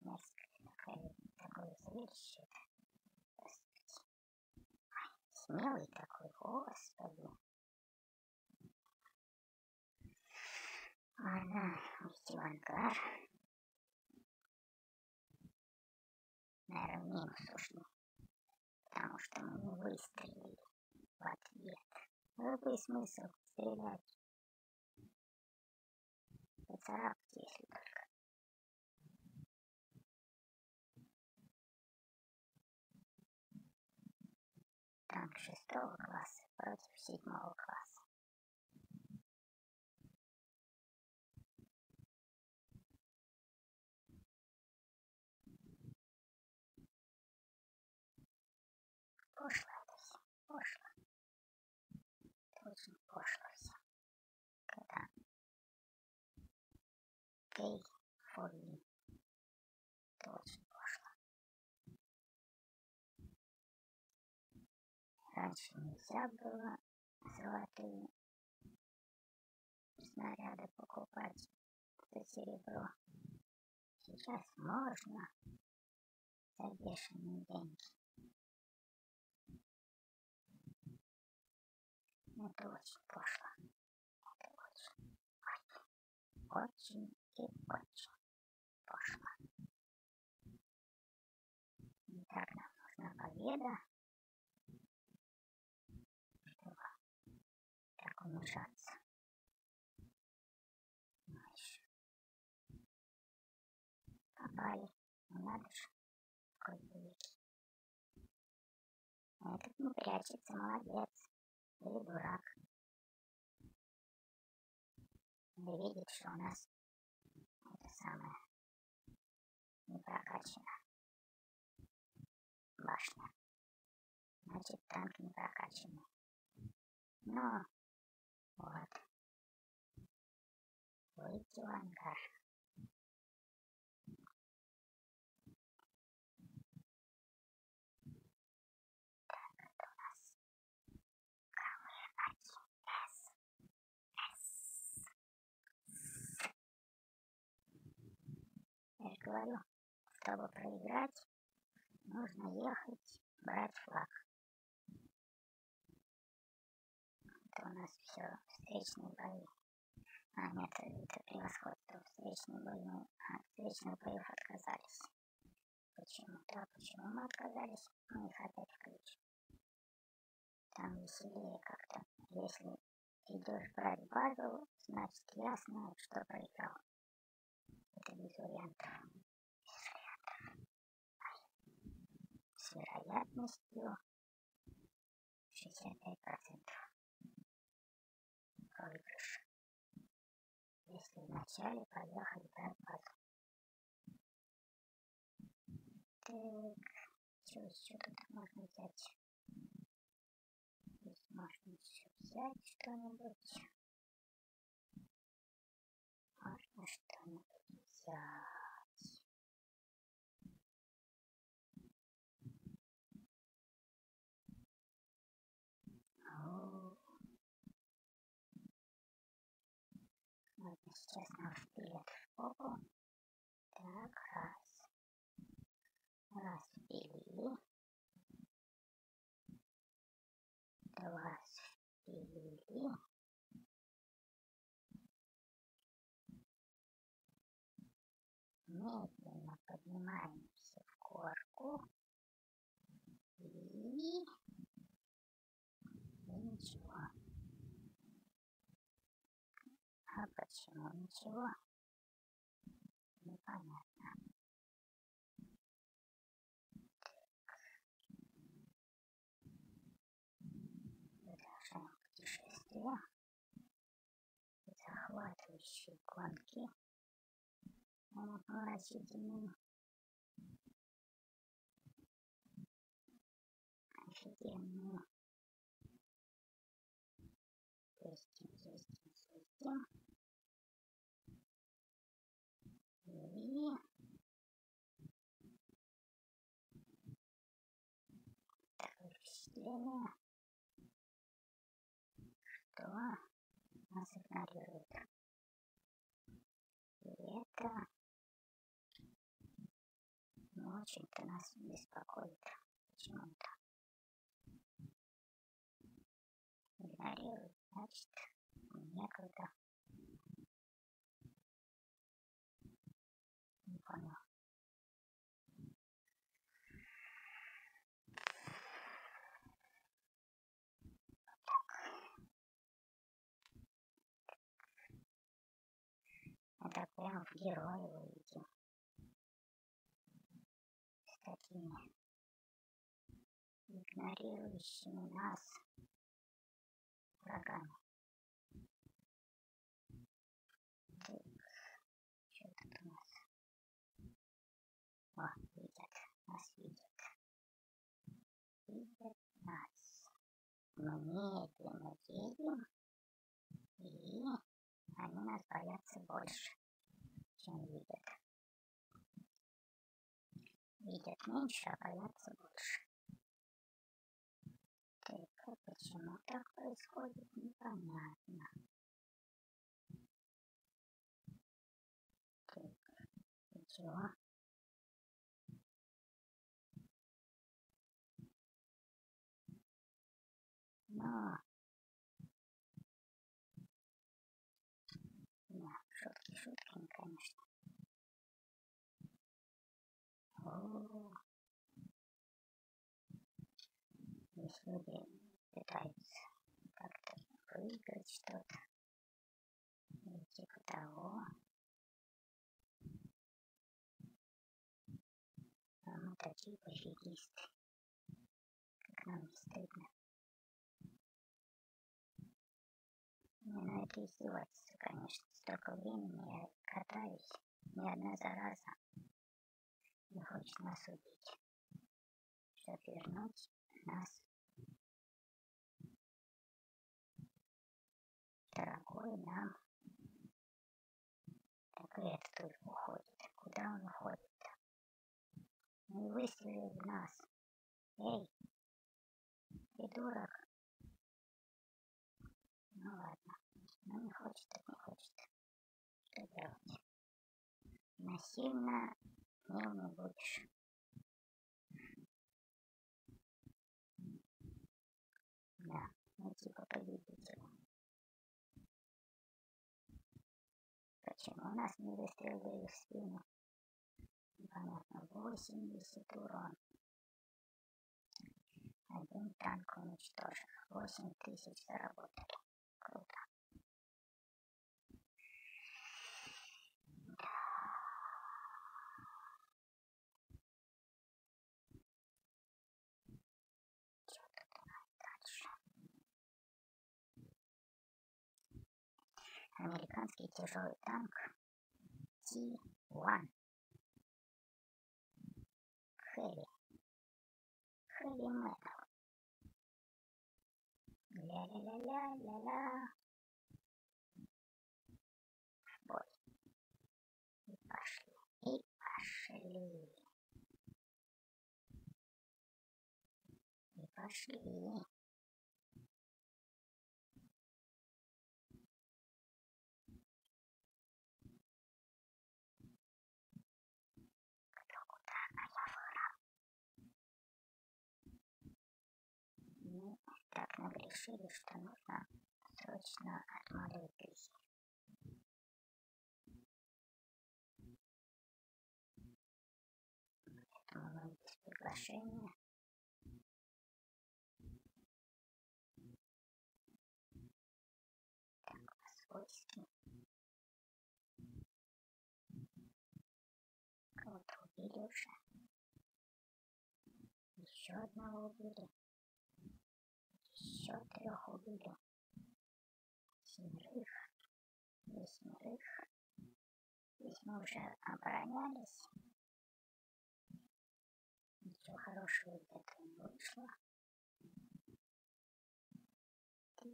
Мерзкое такое, такое зрелище. Господи. Ай, смелый такой, господи. Ладно, уйти в ангар. Наверное, минус ушли. Потому что мы не выстрелили ответ. Какой смысл стрелять? Поцарапать, если только. Танк шестого класса против седьмого класса. For win. Это очень пошло. Раньше нельзя было золотые снаряды покупать за серебро. Сейчас можно за бешеные деньги. Это очень пошло. Это очень, очень и очень пошло. Итак, нам нужна победа, чтобы так. Ну, еще. Попали. Ну, надо же. Какой великий. Этот не прячется, молодец. Или дурак. Или видит, что у нас самое не прокачана башня. Значит, танк не прокачанный. Но вот. Выйти в ангар. Так, это у нас КВ-1С. Я же говорю, чтобы проиграть, нужно ехать, брать флаг. Это у нас все встречные бои. А, нет, это превосходство. Встречные бои мы от встречных боев отказались. Почему? Да, почему мы отказались? Мы их опять включим. Там веселее как-то. Если идешь брать базу, значит ясно, что проиграл. Без вариантов. Без вариантов. С вероятностью 65% проигрыш. Если вначале поехать брать базу. Так, что еще тут можно взять? Здесь можно еще взять что-нибудь. Можно что-нибудь взять. О. Ладно, сейчас нам вперед. Так, раз. Раз впилили. Два впилили. Поднимаемся в горку и, и ничего. А почему ничего? Непонятно. Продолжаем путешествие. Захватывающие гонки офигенно. Офигенно. Свистим, свистим, свистим. И... Такое впечатление, что нас игнорирует. И это очень-то нас беспокоит почему-то. Игнорирует, значит, некогда. Не понял. Это прям герои выйдем такими игнорирующими нас врагами. Так, что тут у нас? О, видят, нас видят. Видят нас. Мы медленно едем, и они нас боятся больше, чем видят видят меньше, а боятся больше. Так, почему так происходит, непонятно. Так, ничего. Но... Да, шутки шутками, конечно. Здесь люди пытаются как-то выиграть что-то. Типа того. А мы такие пофигисты. Как нам не стыдно. Это издевательство, конечно. Столько времени я катаюсь. Ни одна зараза не хочет нас убить, чтобы вернуть нас дорогой нам так этот уходит. Куда он уходит-то? Ну и выстрелил в нас. Эй, придурок. Ну ладно. Ну не хочет, так не хочет. Что делать? Насильно Главное будешь. Да, ну типа победитель. Почему нас не выстрелили в спину? Понятно, 80 урон. Один танк уничтожен. 8 тысяч заработали. Круто. Американский тяжелый танк T-1 Heavy. Heavy metal. Ля-ля-ля-ля-ля-ля. Бой. И пошли. И пошли. И пошли. Так нагрешили, что нужно срочно отмаливать грехи. Поэтому мы без приглашения так по-свойски кого-то убили уже. Еще одного убили убили. Семерых, восьмерых. Здесь мы уже оборонялись. Ничего хорошего из этого не вышло. Так,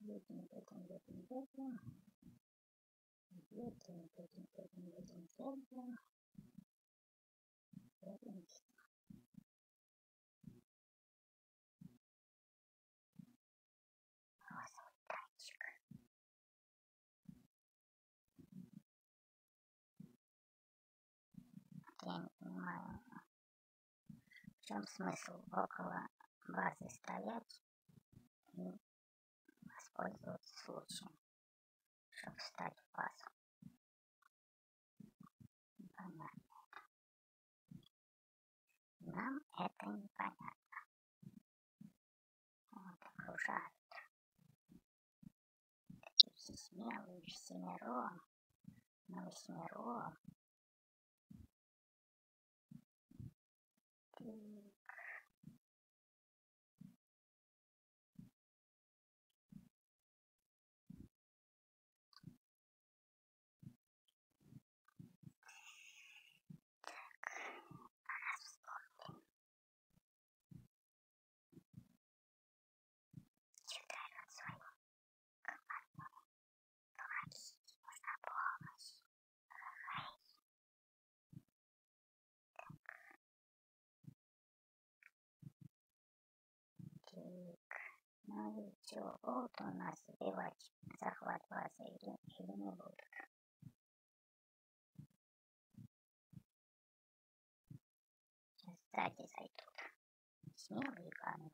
едем, едем, едем, едем. Едем, едем, едем, едем, едем. Едем, в чем смысл около базы стоять и воспользоваться случаем, чтобы встать в базу. Непонятно. Нам это непонятно. Вот окружают. Такие все смелые, всемиром, на восьмером. Mm-hmm. Что, будут у нас сбивать захват базы или, или не? Сейчас сзади зайдут. Смелые ганы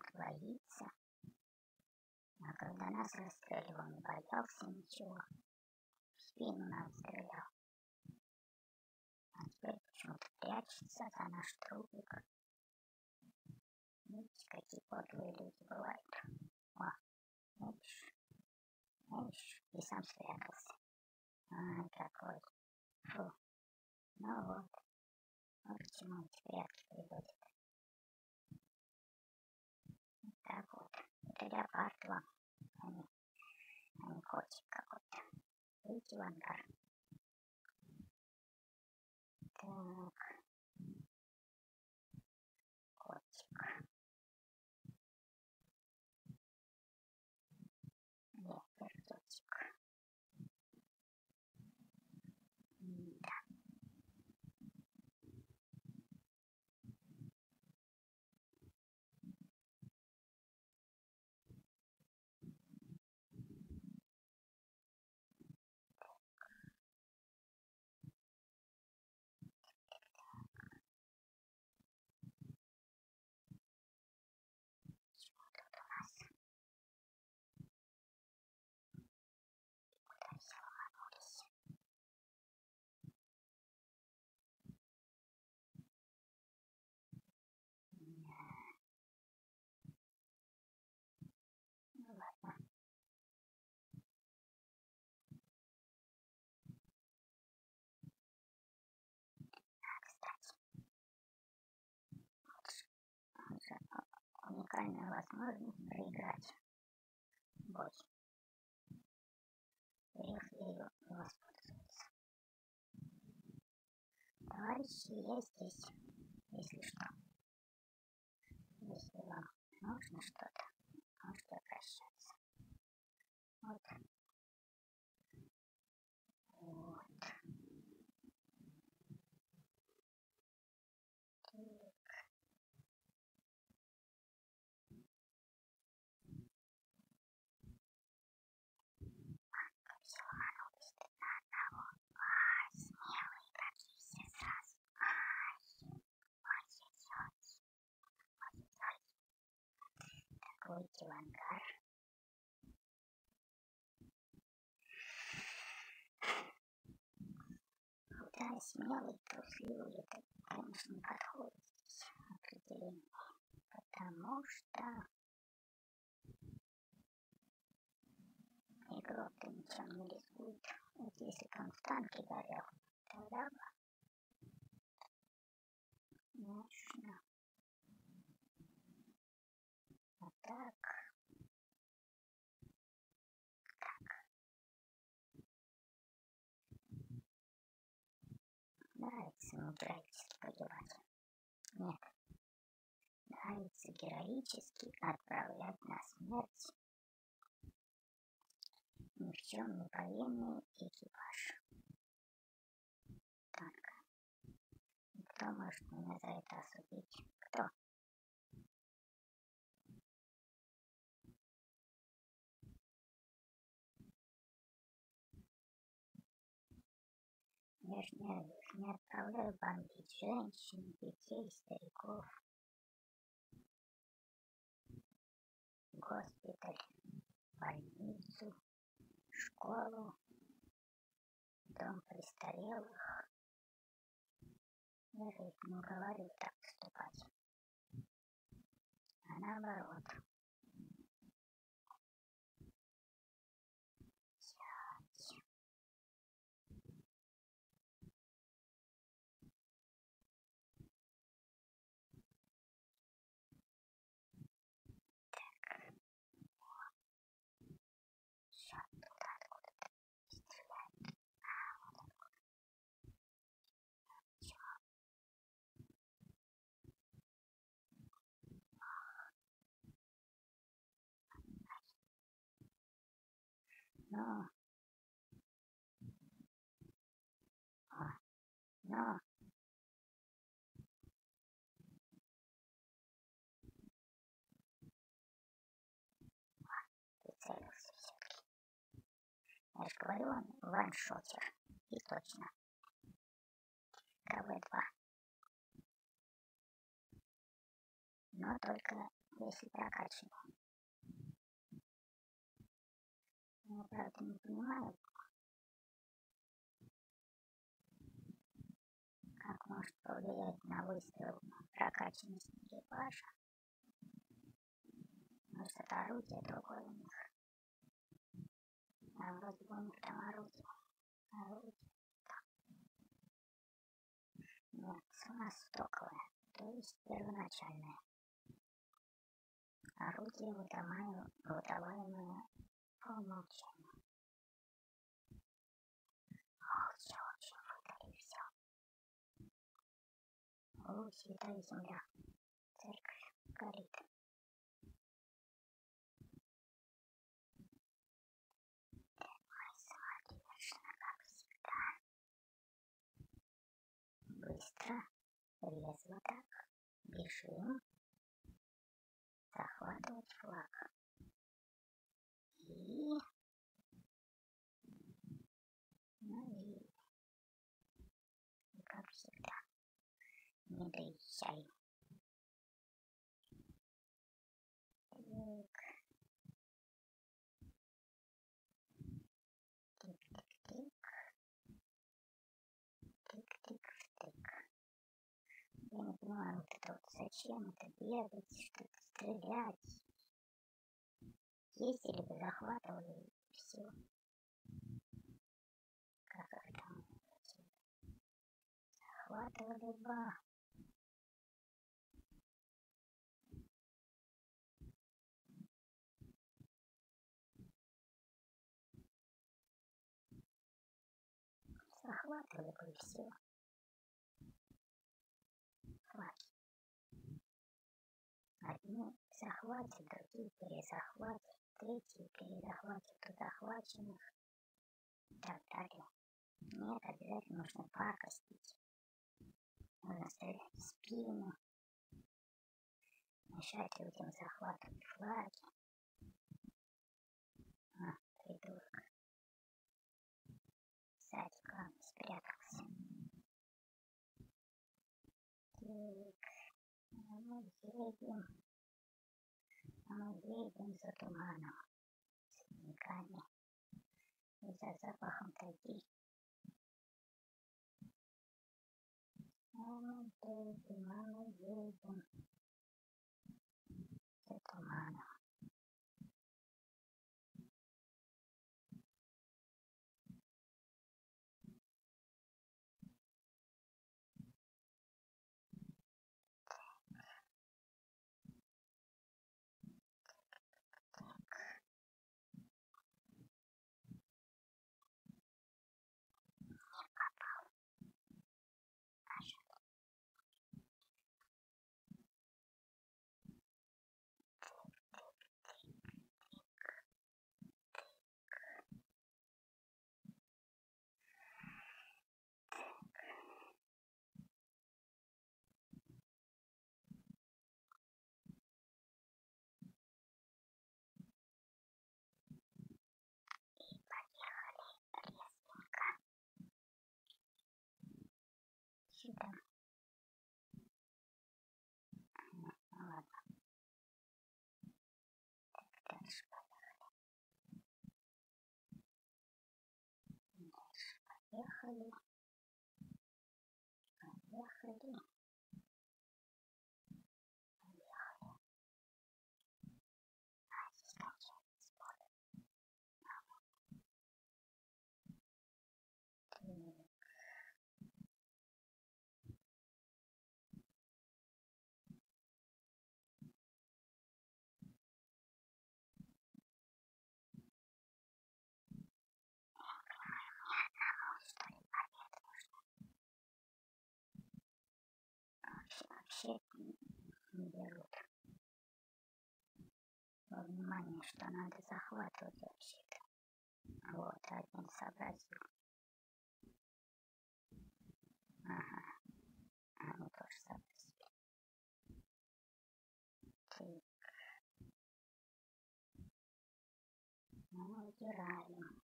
Творится. А когда нас расстреливал, не боялся ничего. В спину нам стрелял. А теперь почему-то прячется за наш трубик. Видите, какие подлые люди бывают. О, видишь? Видишь? И сам спрятался. Ай, какой. Фу. Ну вот. Вот к чему эти прятки. Так вот. Это леопард вам, а не, а не котик какой-то. Видите, в ангар? Так. Котик. Леопардотик. Да. Уникальную возможность проиграть бой. Грех ею воспользоваться. Товарищи, я здесь, если что. Если вам нужно что-то, можете обращаться. Вот. Выйти в ангар. Да, смелый, трусливый, это, конечно, не подходит здесь потому что игрок-то ничем не рискует. Вот если бы он в танке горел, тогда бы, конечно, так. Так. Нравится ему героически погибать. Нет. Нравится героически отправлять на смерть ни в чем не повинный экипаж. Танка. Кто может меня за это осудить? Кто? Ж не, отправляю бомбить женщин, детей, стариков. Госпиталь, больницу, школу, дом престарелых. Я их не уговариваю так поступать. А наоборот. No. А, но прицелился все-таки. Я же говорю, он ваншотер. И точно. КВ-2. Но только если прокачанный. Я правда не понимаю, как может повлиять на выстрел прокачанность экипажа. Может это орудие другое у них. А вроде бы у них там орудие. Орудие. Нет, у нас стоковое, то есть первоначальное. Орудие выдаваемое по умолчанию. Молча вообще выдали все. О, святая земля. Церковь горит. Быстро, резво так, бежим. Захватывать флаг. Ну и... как всегда, не доезжай. Так. Тик-тик-тик. Тик-тик-тик. Я не понимаю, вот это вот зачем это бегать, что-то стрелять ездили до захватывали и все. Как их там? Захватывали ба. Захватывали бы и все. Хватит. Одни захватят, другие перезахватят третьи перезахватят у захваченных и так далее. Нет, обязательно нужно пакостить. Нужно стрелять в спину, мешать людям захватывать флаги. А, придурок. Сзади главный спрятался. Так, а мы едем. А мы едем за туманом. С ледниками. И за запахом тайги. А мы едем, а мы едем. За туманом. Поехали. Поехали. Поехали. А, здесь кончается поле. Так. Вообще не берут во внимание, что надо захватывать вообще-то. Вот, один сообразил. Ага, они тоже сообразили. Так. Ну, удираем.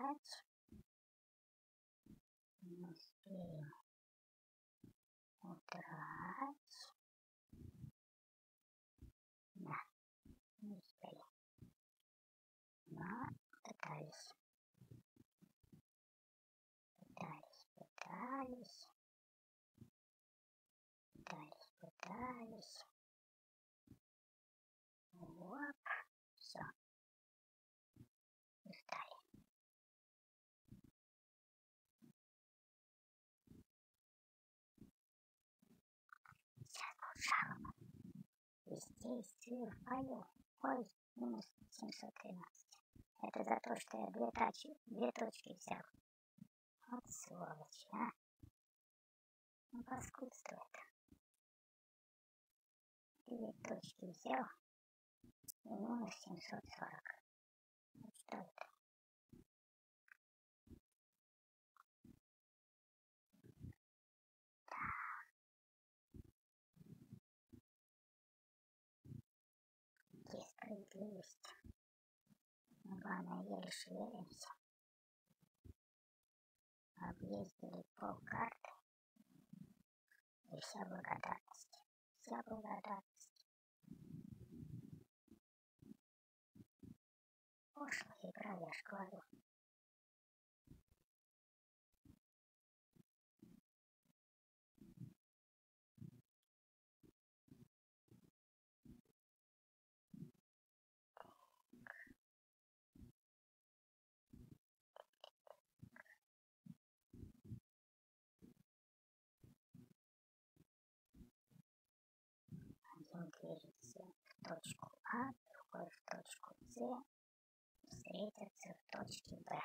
hat В бою. Ой, минус 713. Это за то, что я две, тачи, две точки взял. Вот сволочь, а. Ну, паскудство это. Две точки взял и минус 740. Ну, что это? Справедливость? Но главное, еле шевелимся. Объездили полкарты. И вся благодарность. Вся благодарность. Пошлая игра, я ж говорю. Точку С, встретятся в точке Б.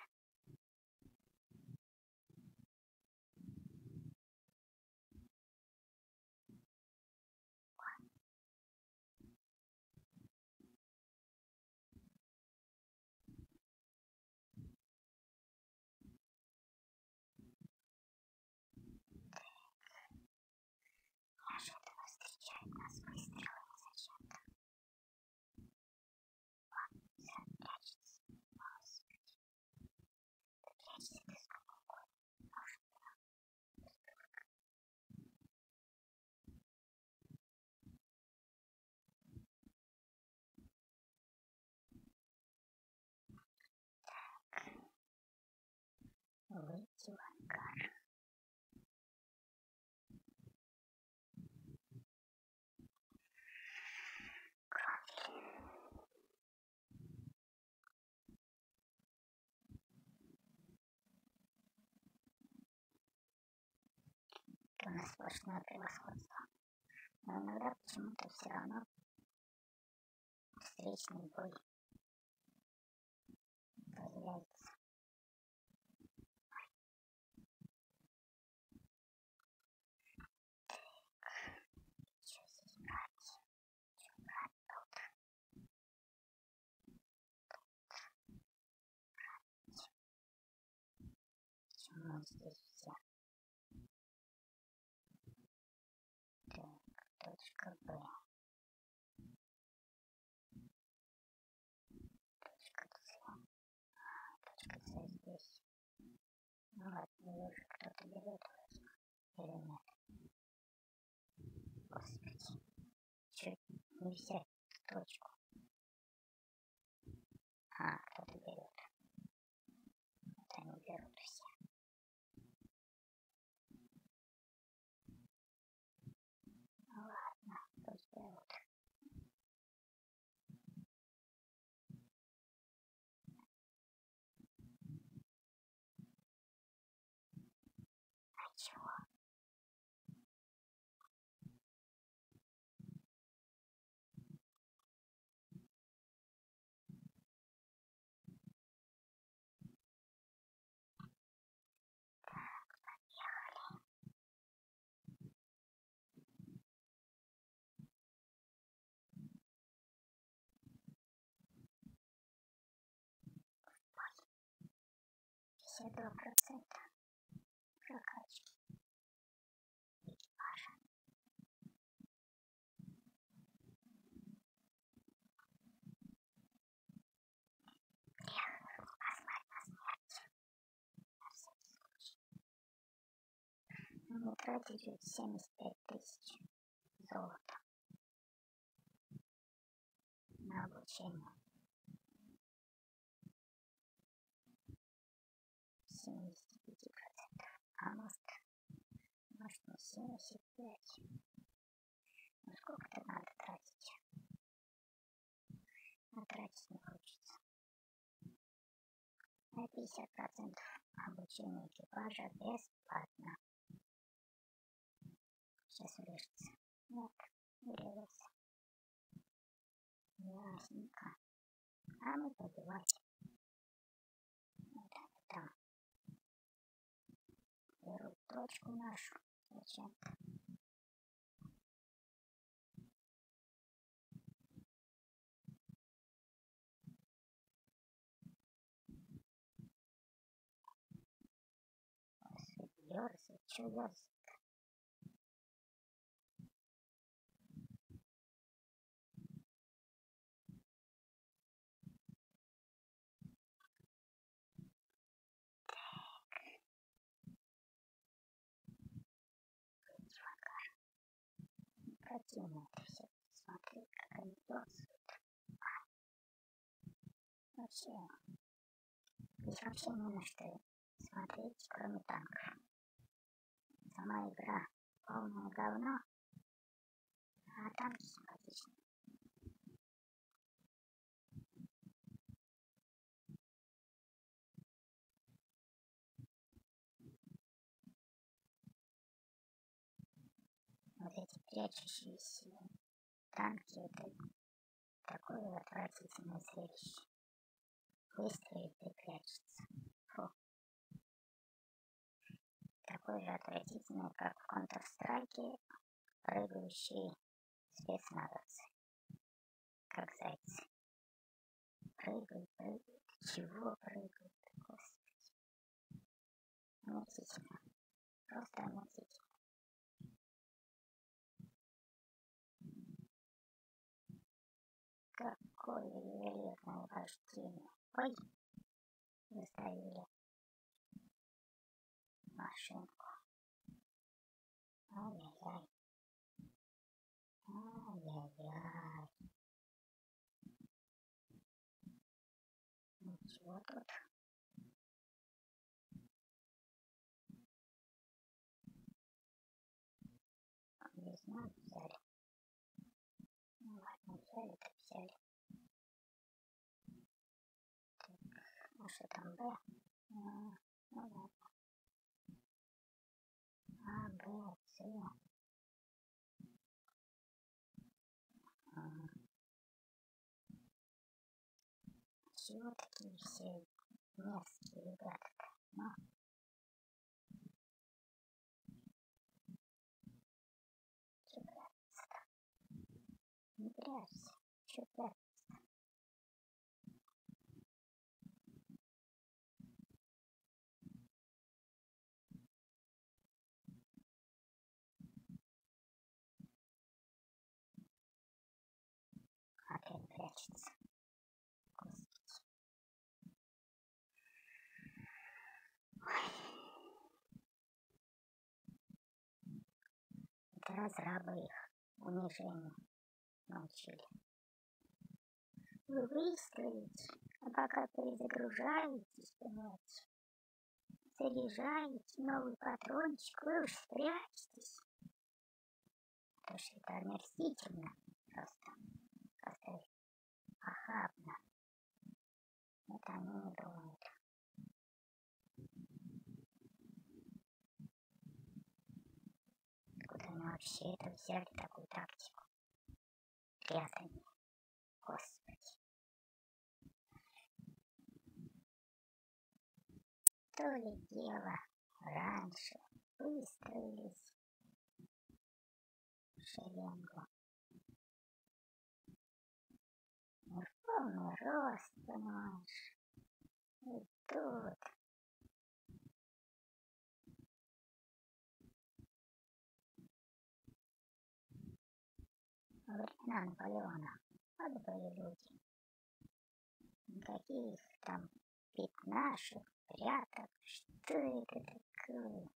Неожиданно встречает нас выстрелами зачем-то. Он сам прячется. Господи. Да прячься ты сколько угодно. Может, да. Так. Выйти в ангар. Кровь. Это у нас сплошное превосходство. Но иногда почему-то все равно встречный бой появляется. Что здесь брать? Что брать тут? Почему здесь все? Так, точка Б. Точка С. А, точка С здесь. Ну ладно, ее уже кто-то берет нет? Господи. Чуть не взять точку. А, всякий случай. Ну, тратить идет семьдесят пять тысяч золота на обучение. А не семьдесят пять. Ну сколько-то надо тратить. А тратить не хочется. На 50% обучения экипажа бесплатно. Сейчас улежится. Нет, улегся. Ясненько. А мы побивать. Вот так вот там. Берут точку нашу. Господи, ёрзает, чё ёрзает? Противно это все. Смотри, как они ёрзают. Ай. Вообще. Здесь вообще не на что смотреть, кроме танков. Сама игра полное говно. А танки симпатичные. Вот эти прячущиеся танки это такое отвратительное зрелище. Выстрелит и прячется. Фу. Такое же отвратительное, как в Counter-Strike, прыгающие спецназовцы. Как зайцы. Прыгают, прыгают. Чего прыгают? Господи. Омерзительно. Просто омерзительно. Какое ювелирное вождение. Ой, заставили машинку. Ай-яй-яй. Ай-яй-яй. Ничего тут. Не знаю, взяли. Ну ладно, взяли, так взяли. Так, а что там Б? А, ну ладно. А, Б, С. А. Чего такие все мерзкие ребята-то? Ну, чё прятаться-то? Не прячься. Чё прятаться-то? Разрабы их унижение научили. Вы выстрелите, а пока перезагружаетесь, понимаете, заряжаете новый патрончик, вы уж спрячетесь. Потому что это омерзительно просто. Просто охабно. Это они не думают. Откуда они вообще это взяли, такую тактику? Грязание. Господи. То ли дело раньше выстроились в шеренгу. Не в полный рост, понимаешь. И тут времена Наполеона вот были люди. Никаких там пятнашек, пряток. Что это такое?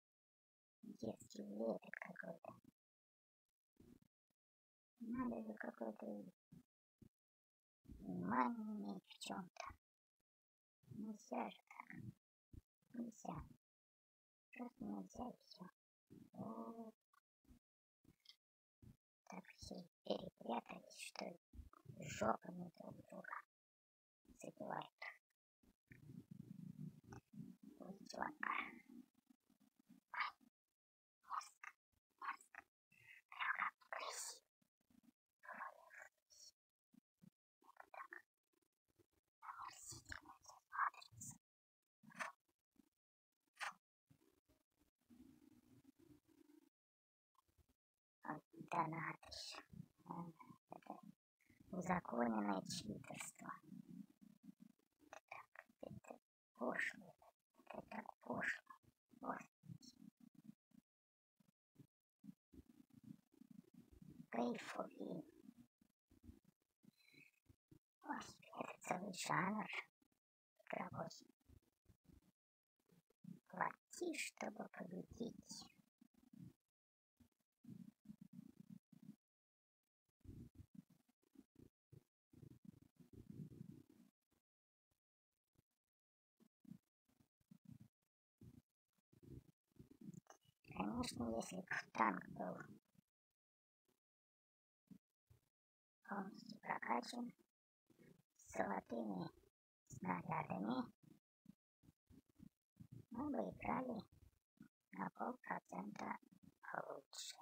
Детский лепет какой-то. Надо же какое-то внимание иметь в чем-то. Нельзя же так. Нельзя. Просто нельзя и все. Вот. Перепрятались, что жопами друг друга забивают. Уйдёнка. Мерзко, мерзко. Прямо красиво. Это так омерзительно все смотрится. Вот донат еще. А, Это узаконенное читерство. Так, это пошло. Это так пошло. Господи. For win. Ой, это целый жанр игровой. Плати, чтобы победить. конечно, если бы танк был полностью прокачан, золотыми снарядами, мы бы играли на полпроцента лучше.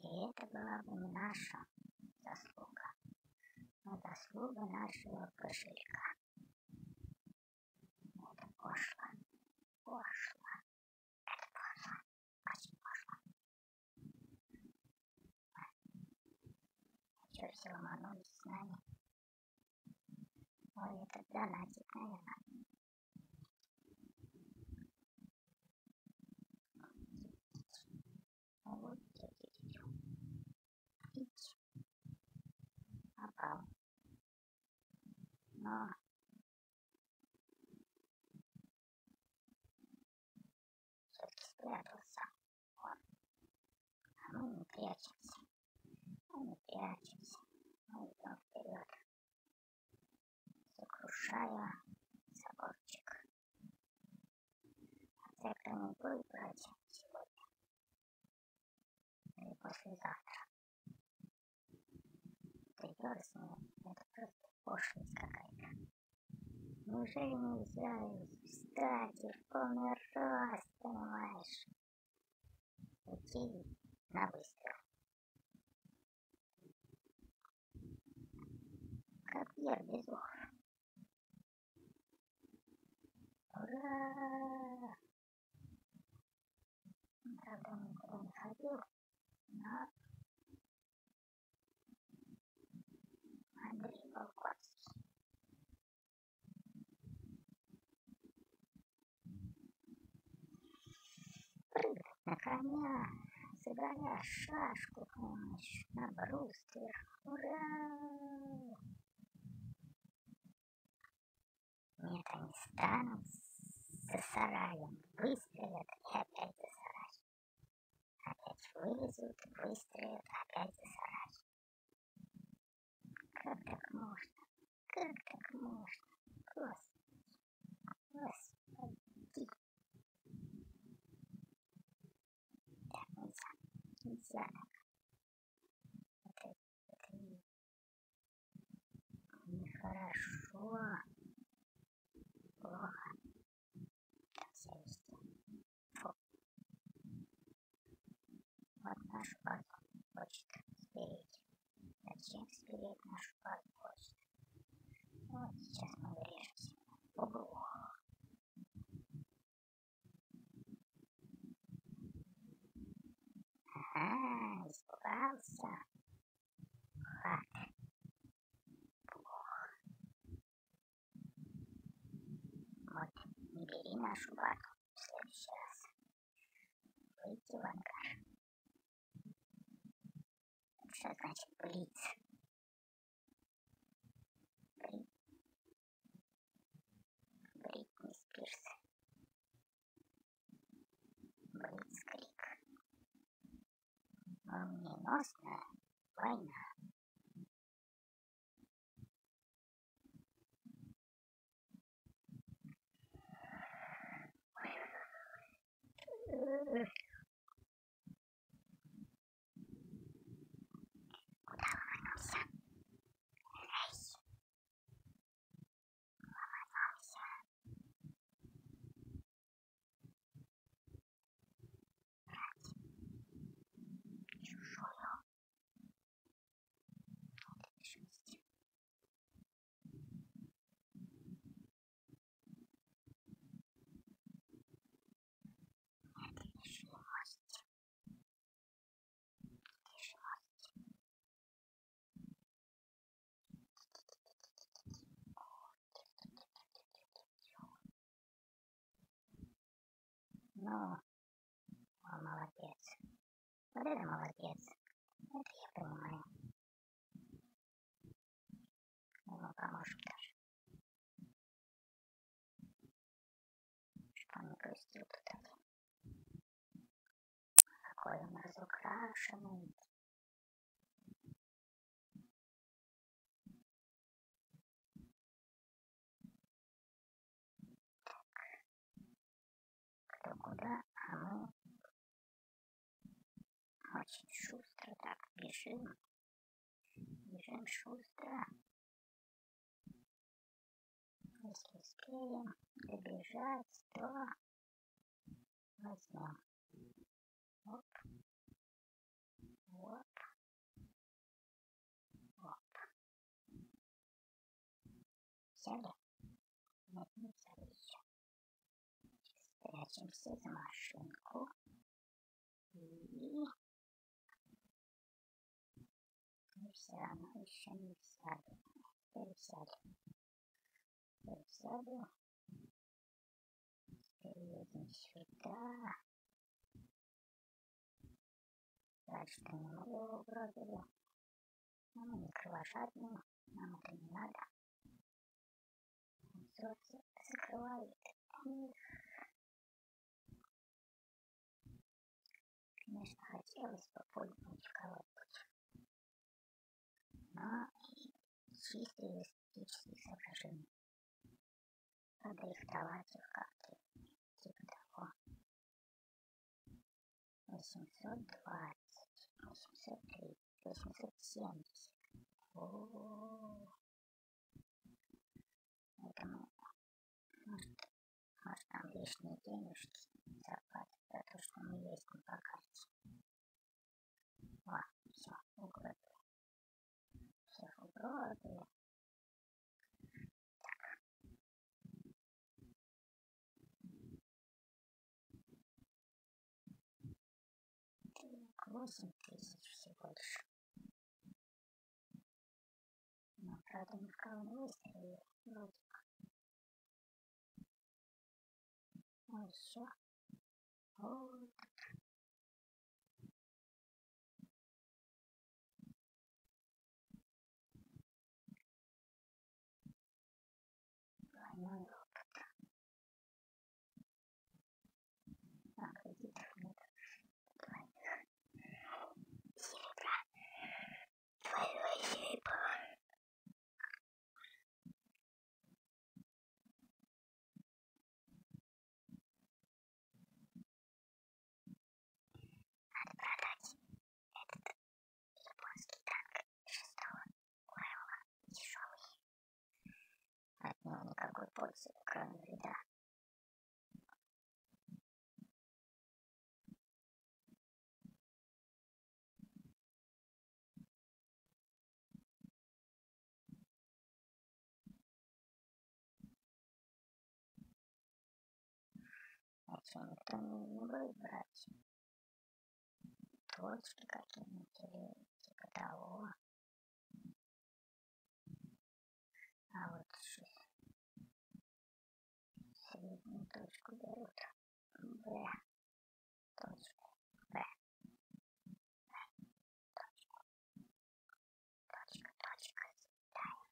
И это была бы наша заслуга нашего кошелька. Это пошло, пошло, это пошло, очень пошло. Чё все ломанулись с нами? Ой, это донатик, наверное. Вот, идти. Попал. Но все-таки спрятался он. Мы не прячемся. Мы идем вперед. Сокрушая заборчик. А церковь не будет брать сегодня. Или послезавтра. Придется мне. Это просто пошлость какая-то. Неужели нельзя встать и в полный рост, понимаешь? Идти на выстрел. Как Пьер Безухов. Ура! Правда, он никуда не ходил, но Андрей Волковский. Прыгать заболя шашку, понимаешь, на бруствер. Ура! Нет, они станут за сараем, выстрелят и опять за сарай. Опять вылезут, выстрелят, опять за сарай. Как так можно? Как так можно? Господи, Господи. Так нельзя, нельзя. Это, это не- нехорошо. Плохо. Так себя вести. Фу. Вот хочет спереть. Зачем спереть нашу базу хочет? Вот сейчас мы врежемся. Ого. Ага, испугался. Хат. Плохо. Вот, не бери нашу базу в следующий раз. Выйти в ангар. Что значит блиц? Бри... Бритни Спирс. Блицкрик. Молниеносная война. Эх. Куда ломанулся? Эй! Ломанулся. Брать. Чужую. Это решимость. Это решимость. Решимость. Ну, он молодец. Вот это молодец. Это я понимаю. Ему поможем даже. Что он не грустил тут один. Какой он разукрашенный. очень шустро так бежим. Бежим шустро. Если успеем добежать, то возьмем. Оп. Оп. Оп. Сяли? Нет, не сяли еще. Спрячемся за машинку. И... равно еще не взяли. Теперь взяли. Переедем сюда. Дальше-то не мы его угробили. Но мы не кровожадные, нам это не надо. Солнце закрывает. Конечно, хотелось бы пульнуть кого-нибудь. Но чистые эстетические соображения. Надо их давать их как-то, типа того. 820. 803, 870. О, это мы, может, может нам лишние денежки заплатят за то, что мы ездим по карте. О, все, угробили. Так. Восемь тысяч всего лишь. Но, правда, ни в кого не. Вроде как. Ну и все. Вот. Двойной опыт. А, кредитов нет. Двойных. Серебра. Двойное серебро. Надо продать этот японский танк шестого левела. Дешевый. От него пользы, кроме вреда. Иначе никто не, не. Точки какие-нибудь или типа того. А вот еще среднюю точку берут. Б. Точку. Б. Точка, точка. Ставим.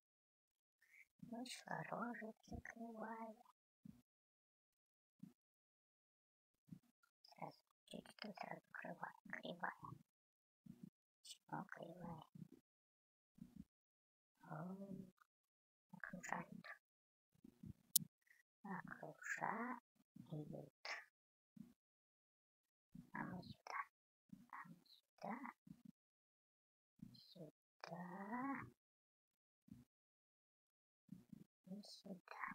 Вышла рожица кривая. Сразу чуть-чуть сразу кривая. Кривая. Чего кривая? Ой, окружают. Окружают. А мы сюда. А мы сюда. Сюда. И сюда.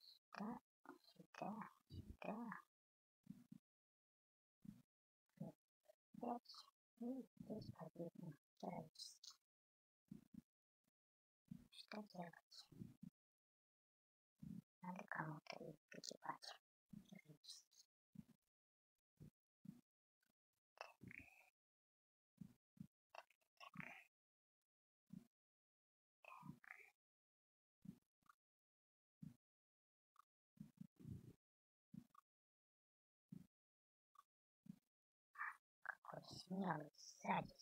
Сюда. Сюда. Сюда. Пять. И героически. Что делать? Надо кому-то их погибать. Смелый сзади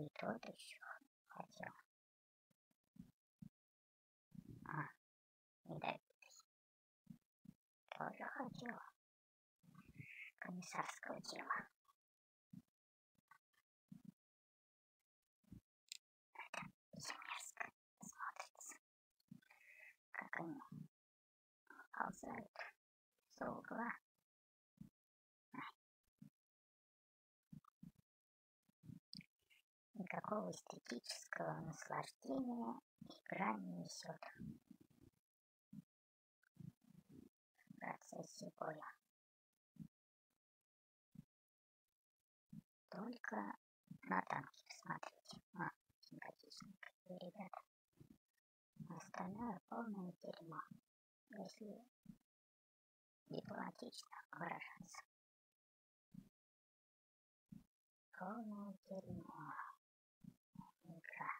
糸でしょ。よいしょ。あ、緑です。돌려가지고 그냥 사스코지와 일단 이정렬스크 스모트스 그건 아웃사이드 소그와 Никакого эстетического наслаждения игра не несет. В процессе боя. только на танки смотрите. А, симпатичные какие ребята. Остальное полное дерьмо. Если дипломатично выражаться. Полное дерьмо. Игра.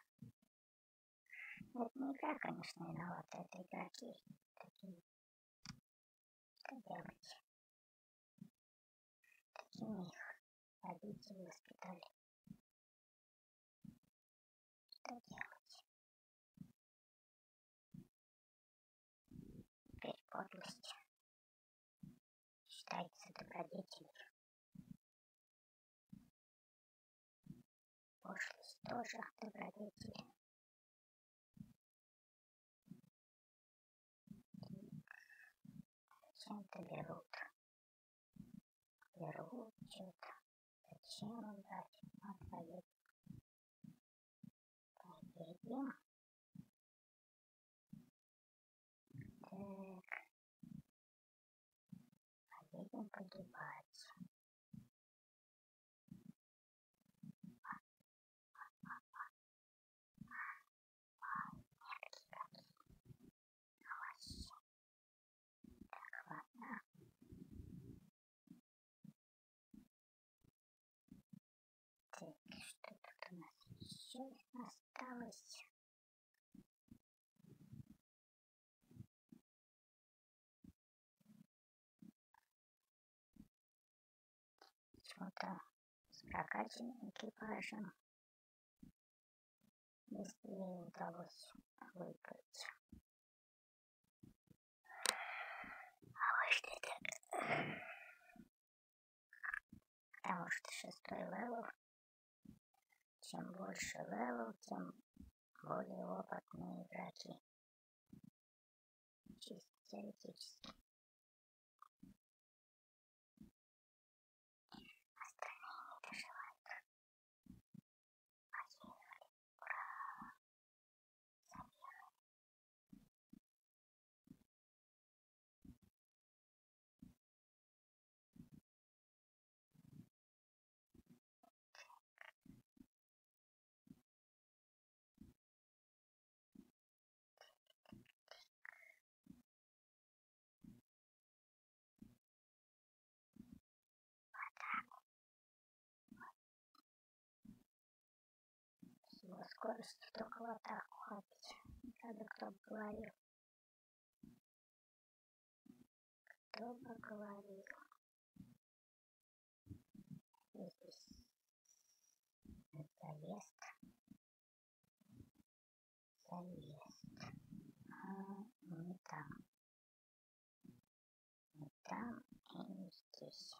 Это не игра, конечно, виновата. Это игроки. Такие. Что делать? Такими их родители воспитали. Что делать? Теперь подлость считается добродетелью. Пошлость тоже добродетель. Зачем-то берут. Берут что-то. Зачем брать? Вот поедем. Поедем. Так. Поедем погибать. Так, что тут у нас еще осталось? Почему-то прокачанным экипажем быстрее удалось выиграть. А может это... Потому что шестой level чем больше level, тем более опытные игроки. Чисто теоретически. С его скоростью только в атаку ходить. Правда, кто бы говорил. Кто бы говорил. Здесь заезд. Заезд. А, не там. Не там и не здесь.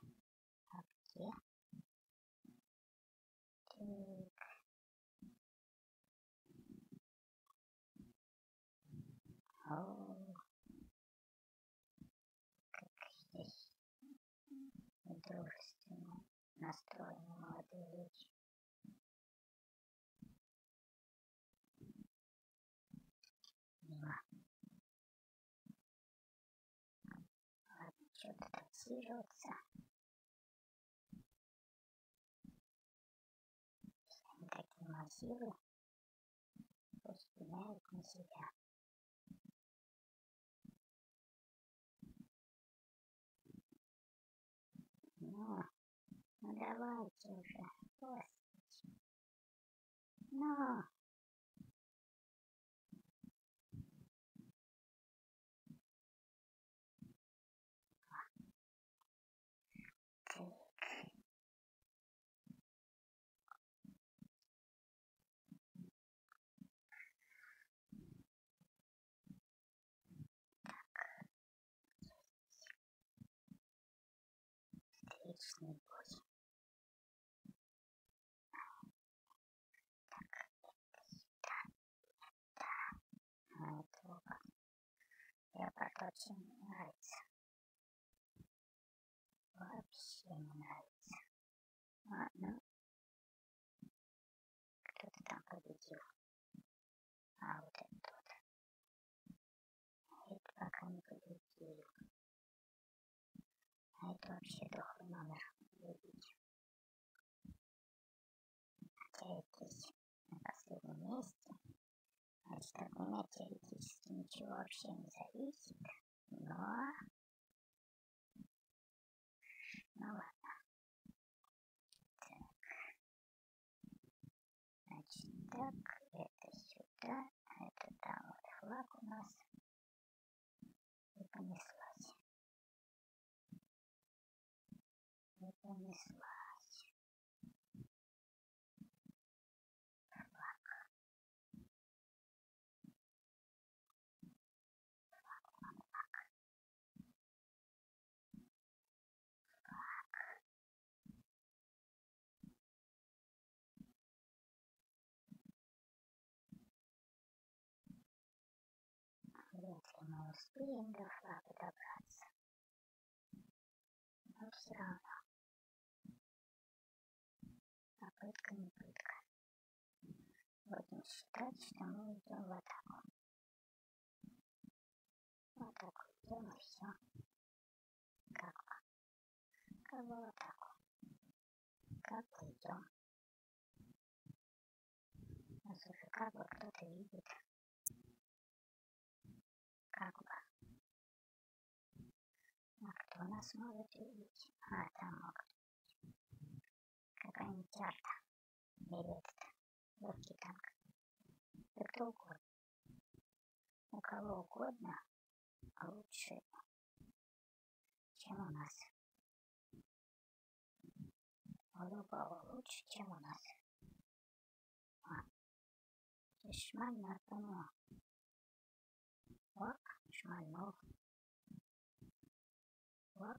А где? Так. О, как здесь дружественно настроены молодые люди. Мимо. Ладно, Все они такие массивы. Пусть меняют на себя. Ну, ну давайте уже, господи. Ну. Так. Встречный бой. Так, это сюда, это, ну, это оба. Леопард вообще не нравится. Вообще не нравится. Ладно. Кто-то там победил. А вот этот вот. Это пока не победил. А это вообще дохлый Значит, от меня теоретически ничего вообще не зависит. Но... Ну ладно. Так. Значит, так, это сюда, это там вот флаг у нас. И понеслась. И понеслась. Успеем до флага добраться. Но все равно. Попытка не пытка. Будем считать, что мы идем в атаку. В атаку идем и все. Как. Как бы в атаку. Как бы идем. Ну, слушай, как бы кто-то видит как бы. А кто нас может видеть? А, там могут Какая-нибудь арта. Или этот легкий танк. Да кто угодно. У кого угодно лучше, чем у нас. У любого лучше, чем у нас. А. Шмаль по нему. Оп, шмальнул. Оп.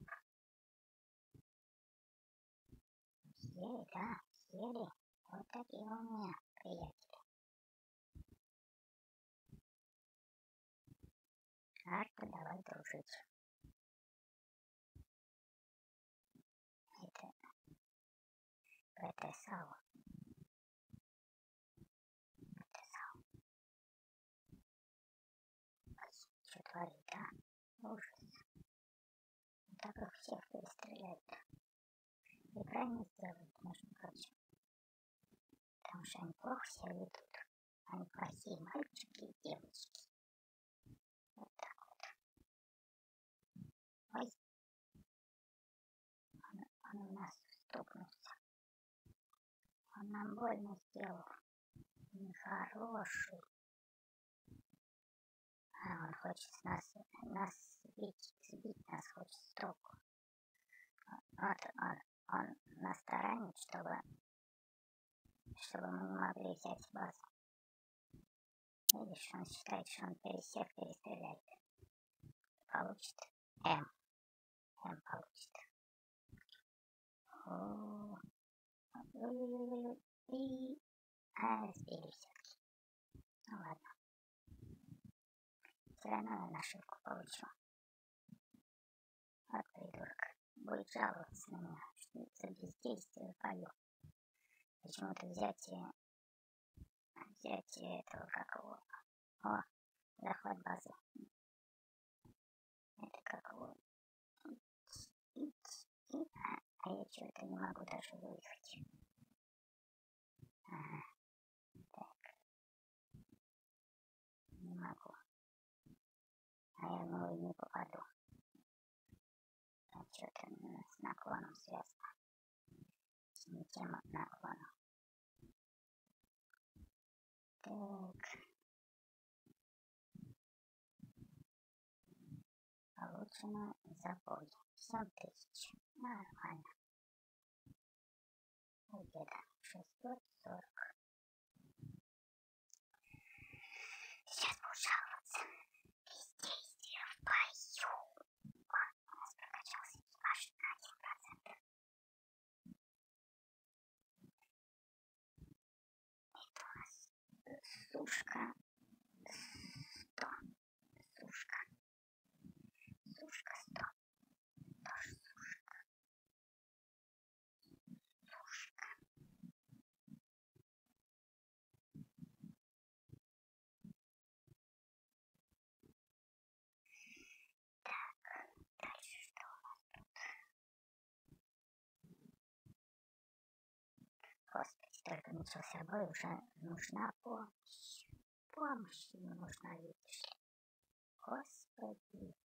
Съели, да, съели. Вот такие у меня приятели. Арта, давай дружить. Это... Это сало. творит, а? Ужас. Так их всех перестреляют. И правильно сделают, между прочим. Потому что они плохо себя ведут. Они плохие мальчики и девочки. Вот так вот. Ой. Он, он у нас стукнулся. Он нам больно сделал. Нехороший. А, он хочет нас, нас сбить, сбить нас хочет с толку. Вот он, он нас таранит, чтобы, чтобы мы не могли взять базу. Видишь, он считает, что он пересев перестреляет. Получит М. М получит. О, и а, сбили все-таки. Ну ладно все равно на ошибку получу. Вот придурок. Будет жаловаться на меня, бездействие пою. Почему-то взятие... Взятие этого какого... О, захват базы. Это какого... А, а я что-то не могу даже выехать. Ага. Так. Не могу наверное, не попаду. Что-то с наклоном связано. С тем наклоном. Так. Получено забой. 7 тысяч. Нормально. Где-то 640. Сейчас буду жаловаться. Сушка. Сто. Сушка. Сушка сто. Тоже сушка. Сушка. Так, дальше что у? Господи, только начался бой, уже нужна помощь. Помощь ему нужна, видишь ли. Господи,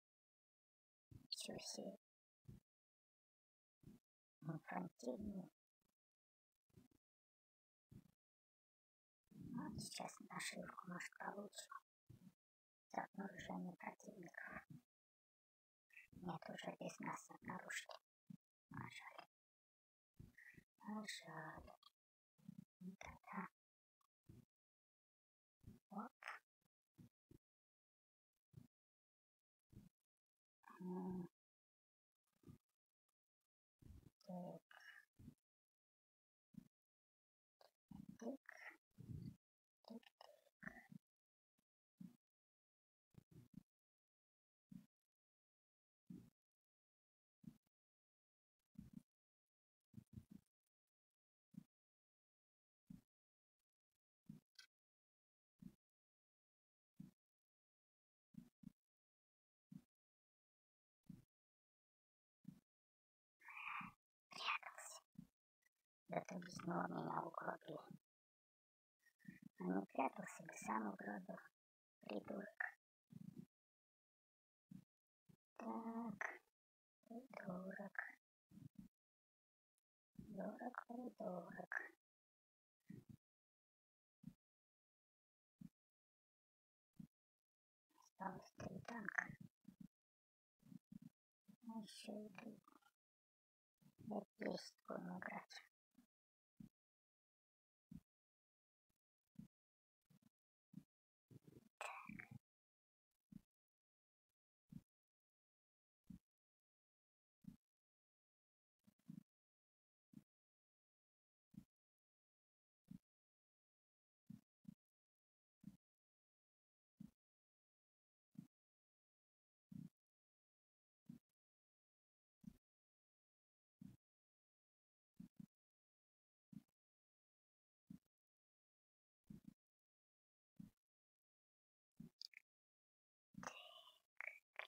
ничего себе. Инфантильный. Вот сейчас нашивку, может, получим. За обнаружение противников. Нет, уже без нас обнаружили. А жаль. А жаль. Никогда. Оп. М. Это него меня угробили. А не прятался бы, сам угробил. Придурок. Так. Придурок. Придурок, придурок. Осталось три танка. Ну, еще и три. Десять будем играть.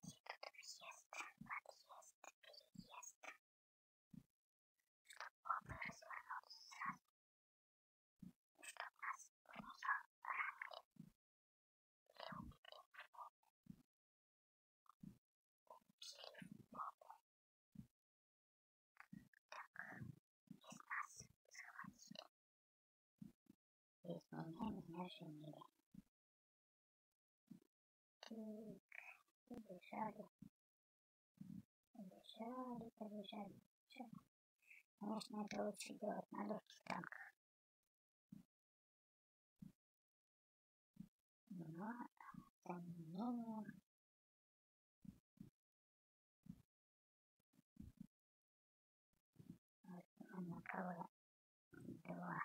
Где тут въезд, подъезд, переезд? Чтоб оба развернулись сразу. И чтоб нас в нее ранили. Или убили в попу. Убили в попу. Так, из нас схватили. Без Так, побежали. Побежали, побежали. побежали. Конечно, это лучше делать на легких танках. Но, тем не менее, вот на кого два,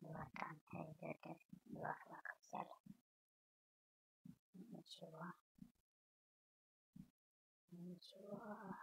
два танка идет, два флага взяли. Ничего. Ничего. Ничего.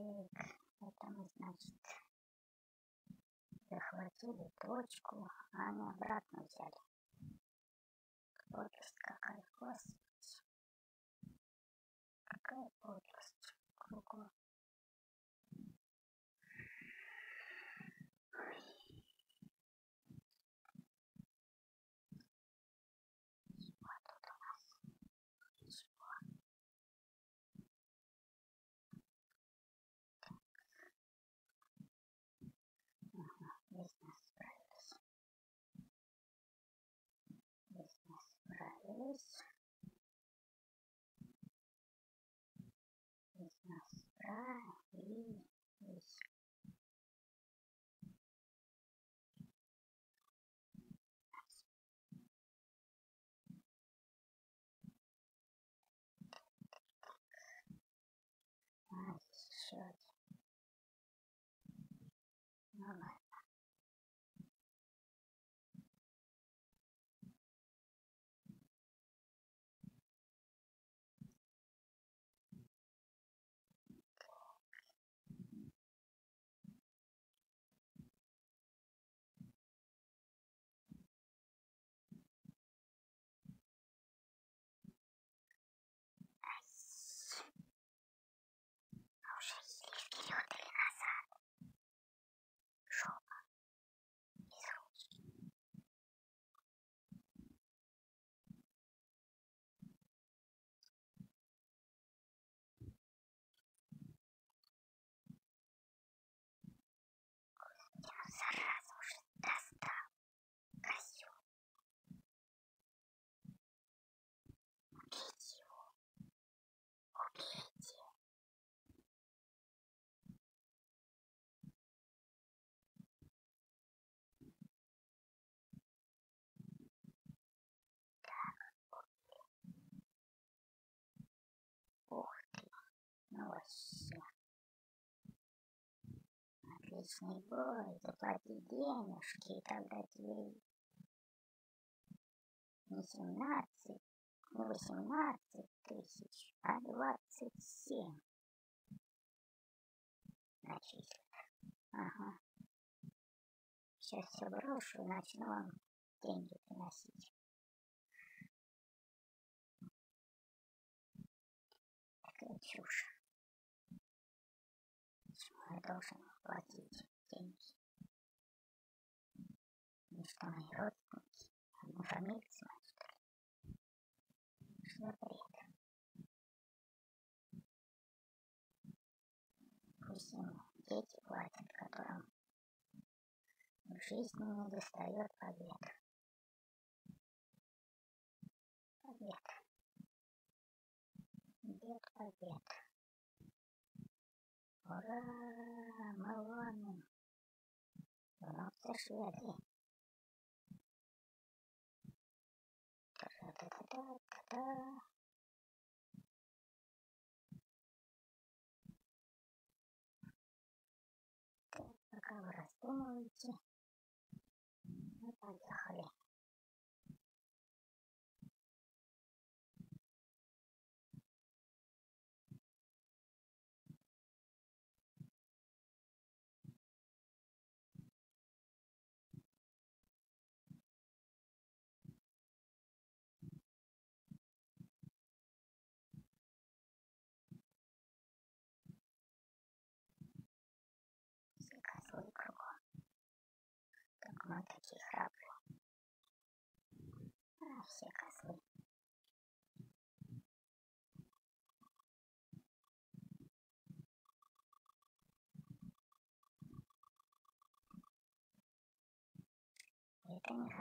Это значит, захватили точку, а они обратно взяли. Подлость какая, господи. Какая подлость кругом. Чего тут у нас? Ничего. Ага, здесь нас справились. Здесь нас справились. Здесь нас справились. А, Отличный бой, заплати денежки, и тогда тебе не 17, не 18 тысяч, а 27 начислят. Ага. Сейчас все брошу и начну вам деньги приносить. Такая чушь. Почему я должен платить что мои родственники? Однофамильцы мои, что ли? Что за бред? Пусть им дети платят, которым в жизни не достает побед. Побед. Бед побед. Ура! Мы ломим. Вернутся шведы. Та-та-та-та-та-та. Пока вы раздумываете, мы поехали.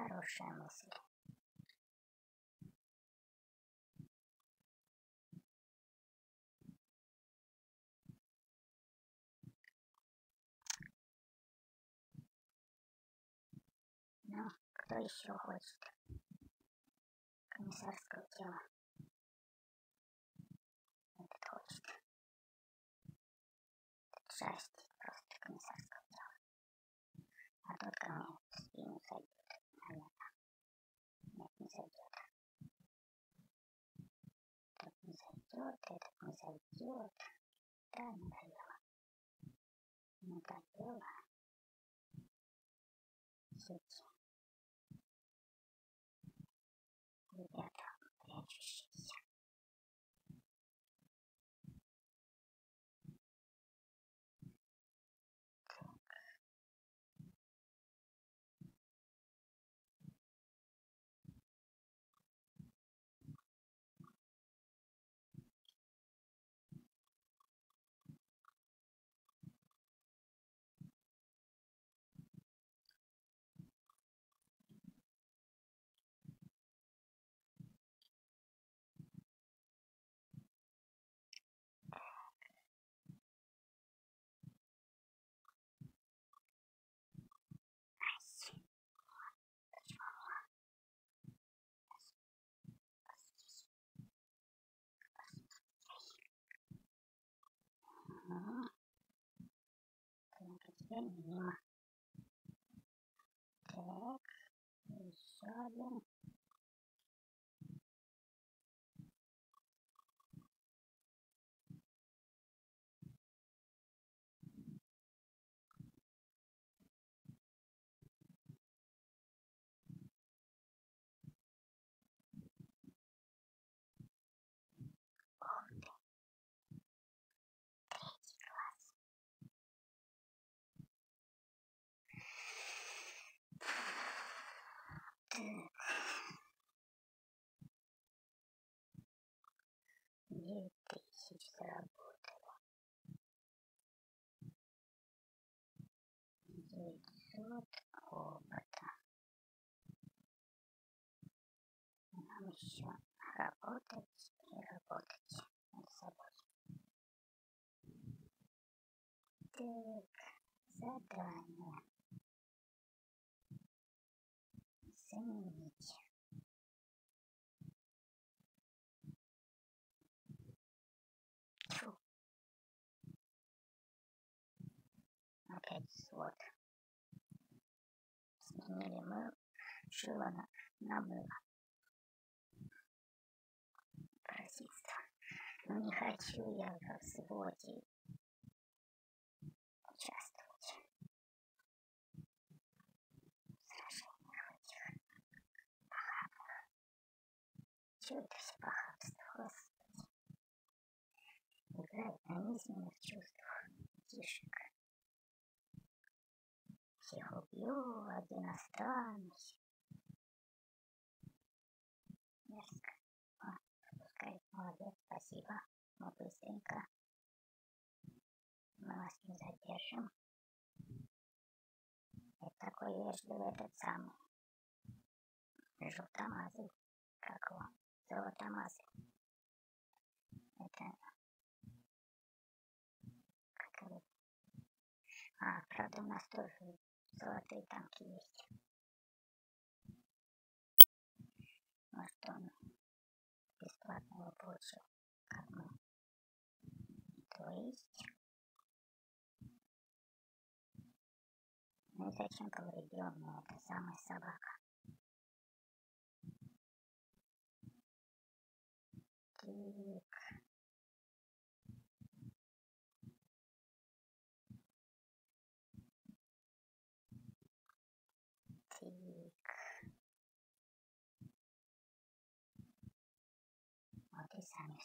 Это нехорошая мысль. Ну, кто еще хочет комиссарского тела? Этот хочет. Этот жастит просто комиссарского тела. А тот ко мне в спину наверное. Нет, не зайдет. Тот не зайдет, этот не зайдет. Да, надоело. Надоело. Жить. Ребята, Так, работать и работать над собой. Так, задание. Заменить. Фу. Опять свод. Сменили мы Шилана на было. Но не хочу я в своде участвовать. В сражениях этих похабных. Все похабство, господи? Играет на низменных чувствах. Тишек. Всех убью, один останусь. Мерзко. О, пускай, молодец, спасибо. Мы быстренько. Мы вас не задержим. Это такой вежливый этот самый. Желтомазый. Как его? Золотомазый. Это... Как его? А, правда, у нас тоже золотые танки есть. Может он бесплатно его получил, как мы. То есть... И зачем поврежденная эта самая собака? Так.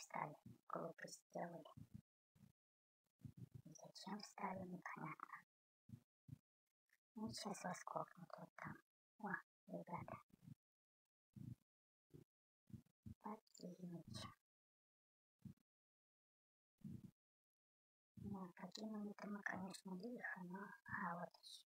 Встали. Глупость сделали. Зачем встали, непонятно. Ну, сейчас вас кокнут вот там. О, ребята. Покинуть. Да, покинули-то мы, конечно, лихо, но... А, вот еще.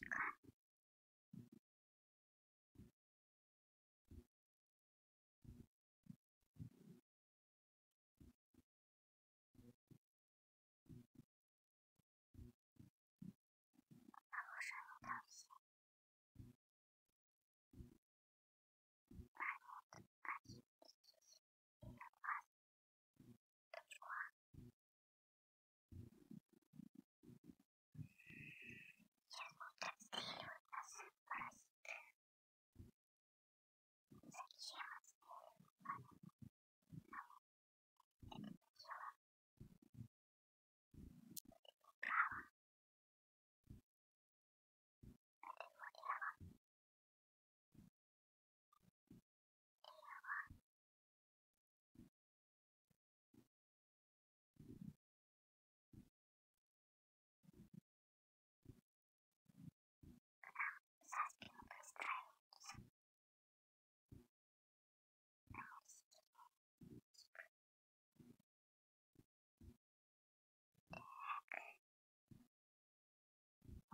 see.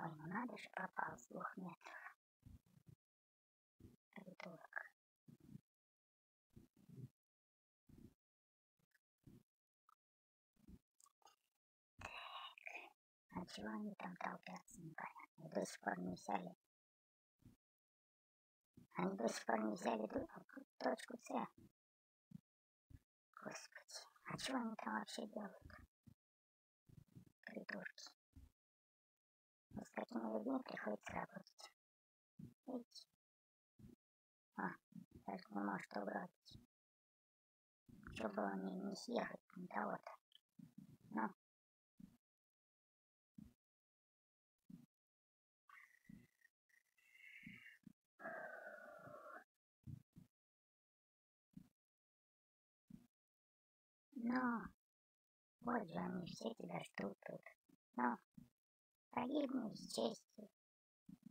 Ой, ну надо же пропал с двух метров. Придурок. А чего они там толпятся, непонятно. До сих пор не взяли. Они до сих пор не взяли точку С. Господи. А что они там вообще делают? Придурки. И с такими людьми приходится работать. Видите? А, даже не может угробить. Что было не, не съехать, не того-то. Ну. Но, вот же они все тебя ждут тут. Но, погибни с честью,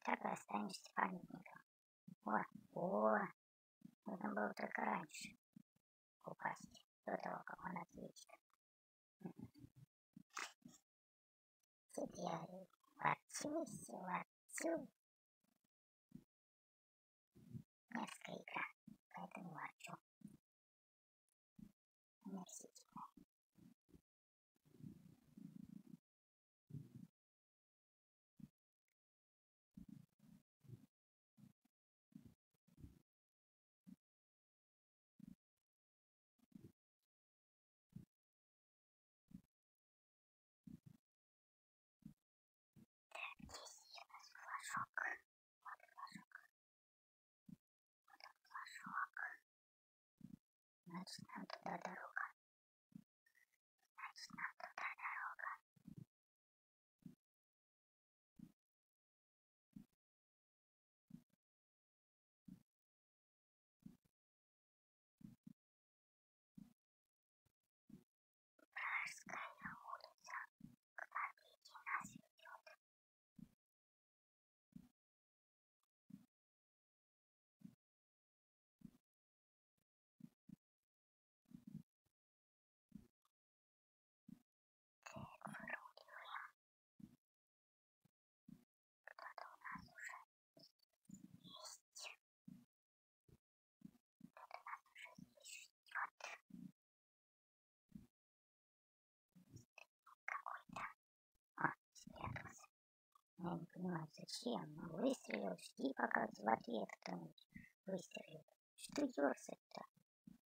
так и останешься памятником. О, о, нужно было только раньше упасть, до того, как он ответит. Теперь ворчусь, ворчу. Мерзкая игра, поэтому ворчу. Омерзительная. Значит, нам туда дорога. Значит, нам туда дорога. Пражская улица. К победе нас ведет. Так, выруливаем. Кто-то у нас уже есть. Кто-то нас уже здесь ждет. Какой-то. А, спрятался. Я не понимаю, зачем? Выстрелил, жди, пока в ответ кто-нибудь выстрелит. Что дерзать-то?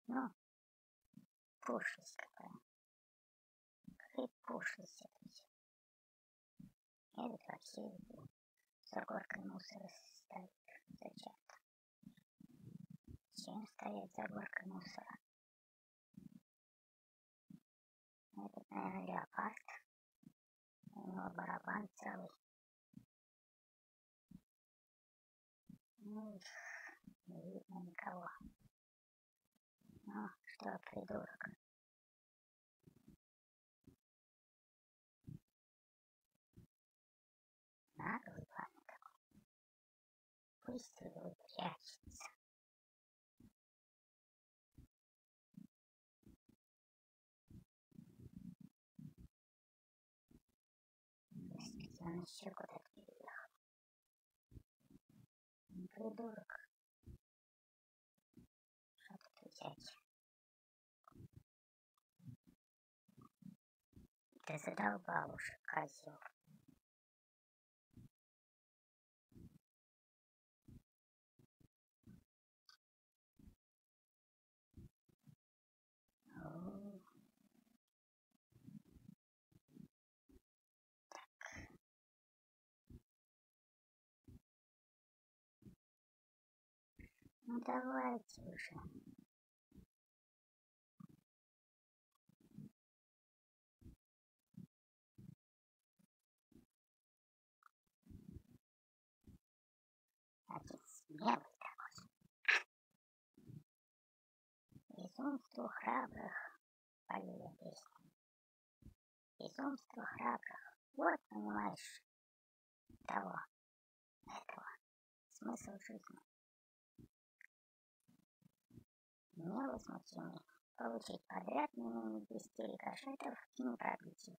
Ну, пошлость какая. Какая пошлость это все. Этот вообще за горкой мусора стоит. Зачем-то. Зачем стоять за горкой мусора? Этот, наверное, леопард. У него барабан целый. Ну, не видно никого. Ну, что, придурок? Наглый парень какой. Пусть его прячется. Господи, он еще куда-то переехал. Ну, Придурок. Тут взять? Ты задолбал уже, козел. Давайте уже. Один смелый такой. Безумству храбрых пою я песню. Безумство храбрых. Вот, понимаешь, того, этого. Смысл жизни. Невозмутимый. Получить подряд менее 10 рикошетов и их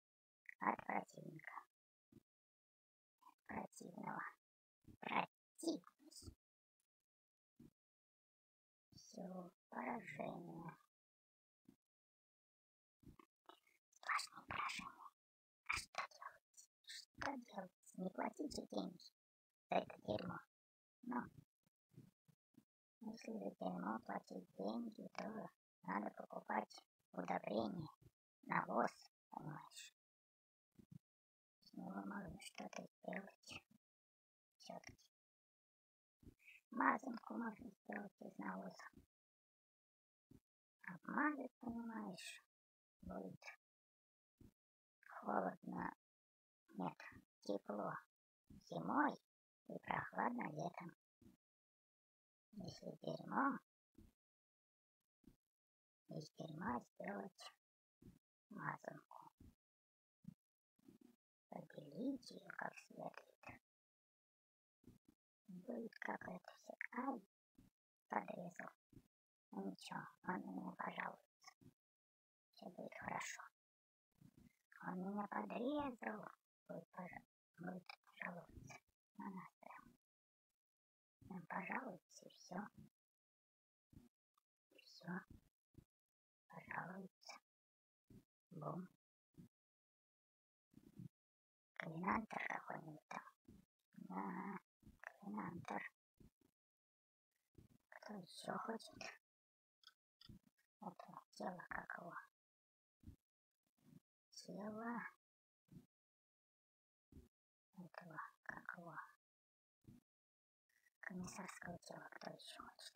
от противника. Противного. Противность. Все, поражение. Сплошные поражения. А что делать? Что делать? Не платите деньги за это дерьмо. Но если дерьмо платить деньги, то надо покупать удобрение, навоз, понимаешь. С него можно что-то сделать. Все-таки. Мазанку можно сделать из навоза. Обмазать, понимаешь, будет холодно, нет, тепло зимой и прохладно летом. Если дерьмо, из дерьма сделать мазанку. Побелить ее как следует. Будет как это все. Ай, подрезал. Ну ничего, он меня пожалуется. Все будет хорошо. Он меня подрезал. Будет, пож... будет жаловаться на нас пожалуется и все. Все. Пожалуется. Бум. Клинантор какой-нибудь там. Да, клинантор. Кто еще хочет? Это тело как его. Тело этого, как его, комиссарского тела, кто еще хочет.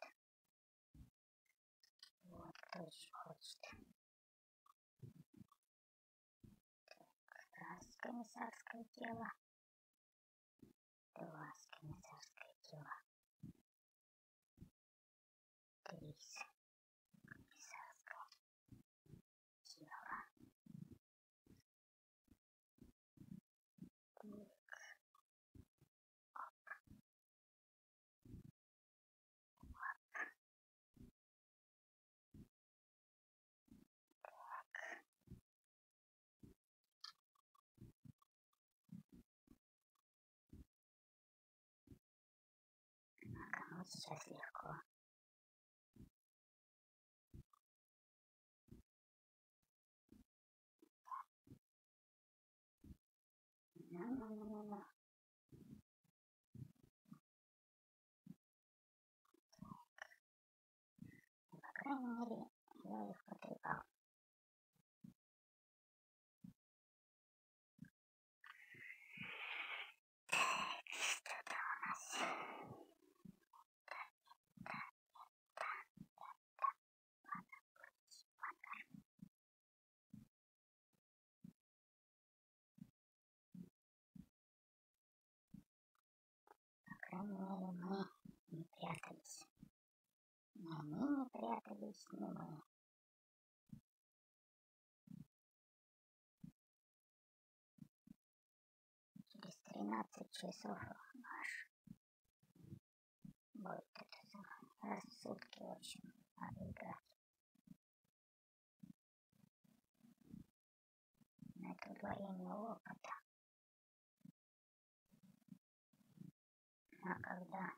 Вот, кто еще хочет. Так, раз комиссарское тело, два комиссарское тело, три вот сейчас легко. Ну-ну-ну-ну. По крайней мере, я их потрепал. крайней мере, мы не прятались. Ни мы. Через 13 часов наш будет это. Раз в общем, надо играть. На это удвоение опыта. А когда?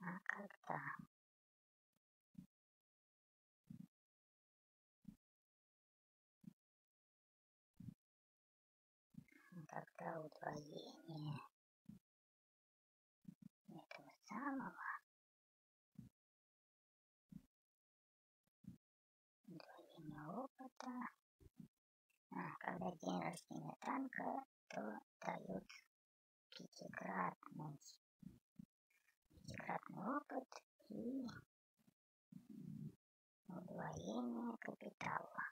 А когда? Когда удвоение этого самого удвоение опыта а когда день рождения танка, то дают пятикратный, пятикратный опыт и удвоение капитала.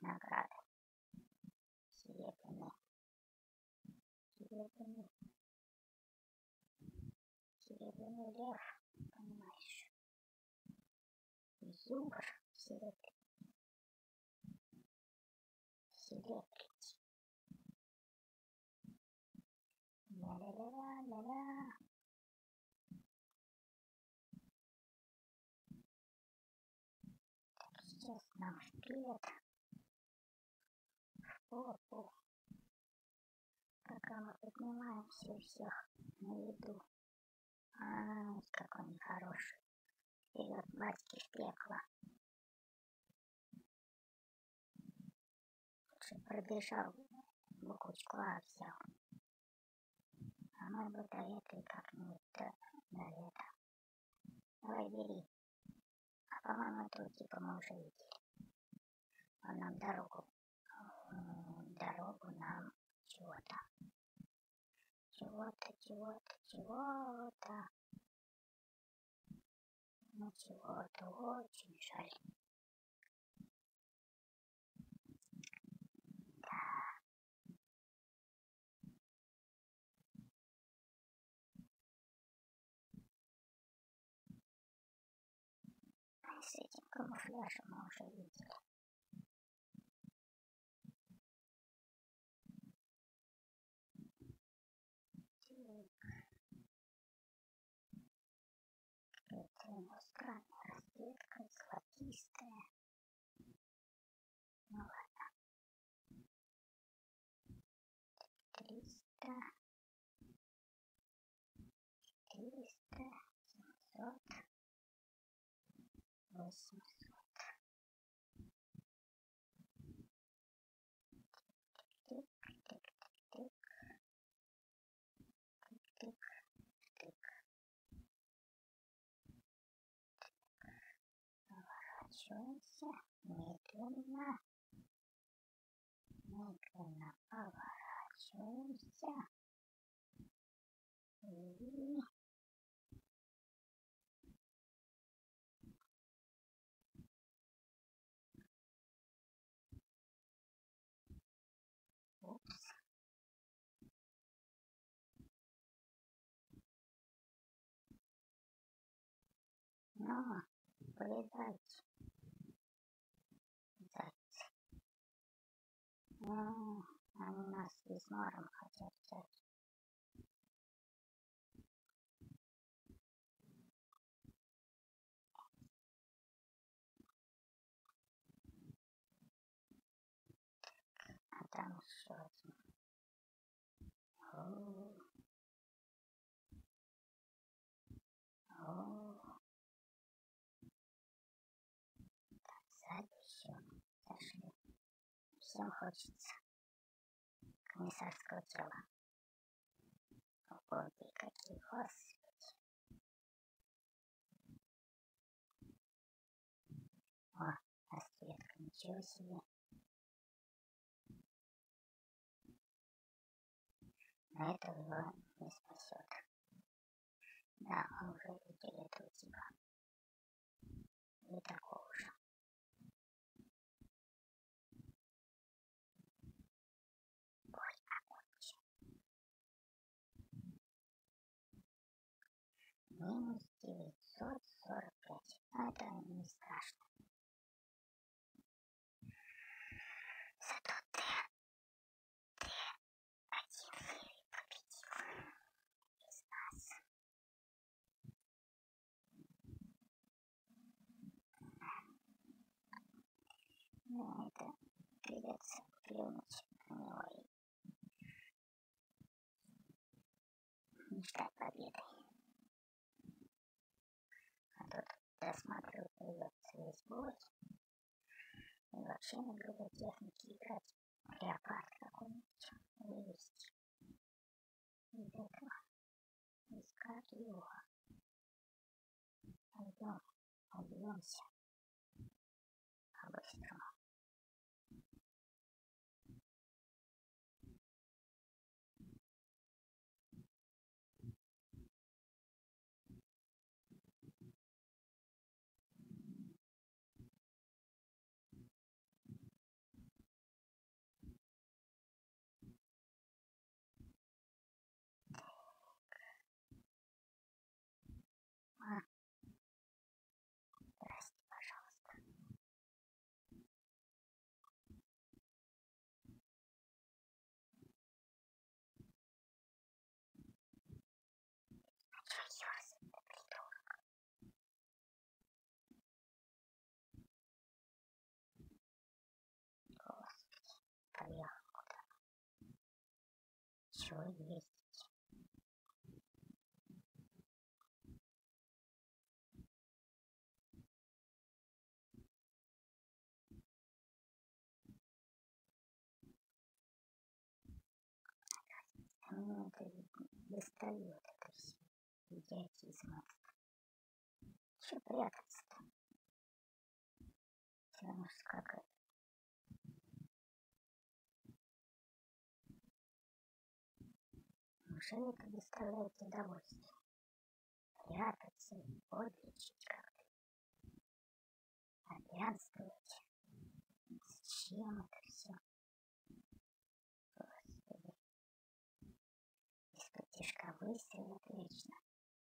Награды. Серебряный. Серебряный. Серебряный лев, понимаешь. Зубр серебряный себе прийти. Ля-ля-ля-ля-ля. Так, сейчас нам вперед. В попу. Пока всех на виду. Ай, какой нехороший. Вперед, батьки, в пекло. Лучше пробежал буквочку А взял. А мы бы до этой как-нибудь до лета. Давай, бери. А по-моему, этого типа мы уже видели. Он нам дорогу, дорогу нам чего-то. Чего-то, чего-то, чего-то. Ну, чего-то очень жаль. Камуфляжем мы уже видели. Поворачиваемся медленно, медленно поворачиваемся и Но, вылезайте. Зайцы. Ну, они нас измором хотят взять. А там еще один. О, о. еще зашли. Всем хочется комиссарского тела. О, боги, какие, господи. О, расцветка, ничего себе. Но это его не спасет. Да, мы уже видели этого типа. Не такого же. минус девятьсот сорок пять. Но это не страшно. Зато ты, ты один еле победил из нас. Ну, это придется плюнуть на него и не ждать досматривать придется весь бой. И вообще на другой технике играть. Леопард какой-нибудь вывести. Из этого. Искать его. Пойдем, убьемся. По-быстрому. Чего ездить? А мне это достает это все. Идиотизм. Че прятаться-то? Все равно скакать. Это доставляет удовольствие? Прятаться и подлечить как-то. Опянствовать. Зачем это все? Господи. Из-под тяжка выстрелят вечно.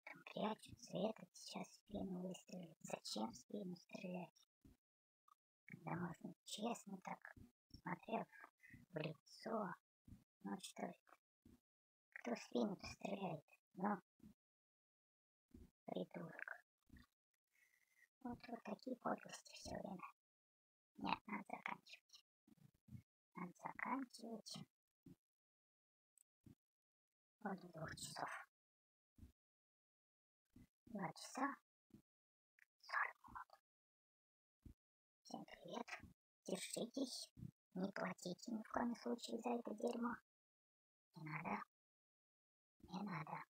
Там прячутся, этот сейчас в спину выстрелит. Зачем в спину стрелять? Когда можно честно так, смотрев в лицо. Ну что? Кто в спину-то стреляет? Ну, придурок. Вот, вот такие подлости все время. Нет, надо заканчивать. Надо заканчивать. Вот двух часов. Два часа. Сорок минут. Всем привет. Держитесь. Не платите ни в коем случае за это дерьмо. Не надо. Не надо.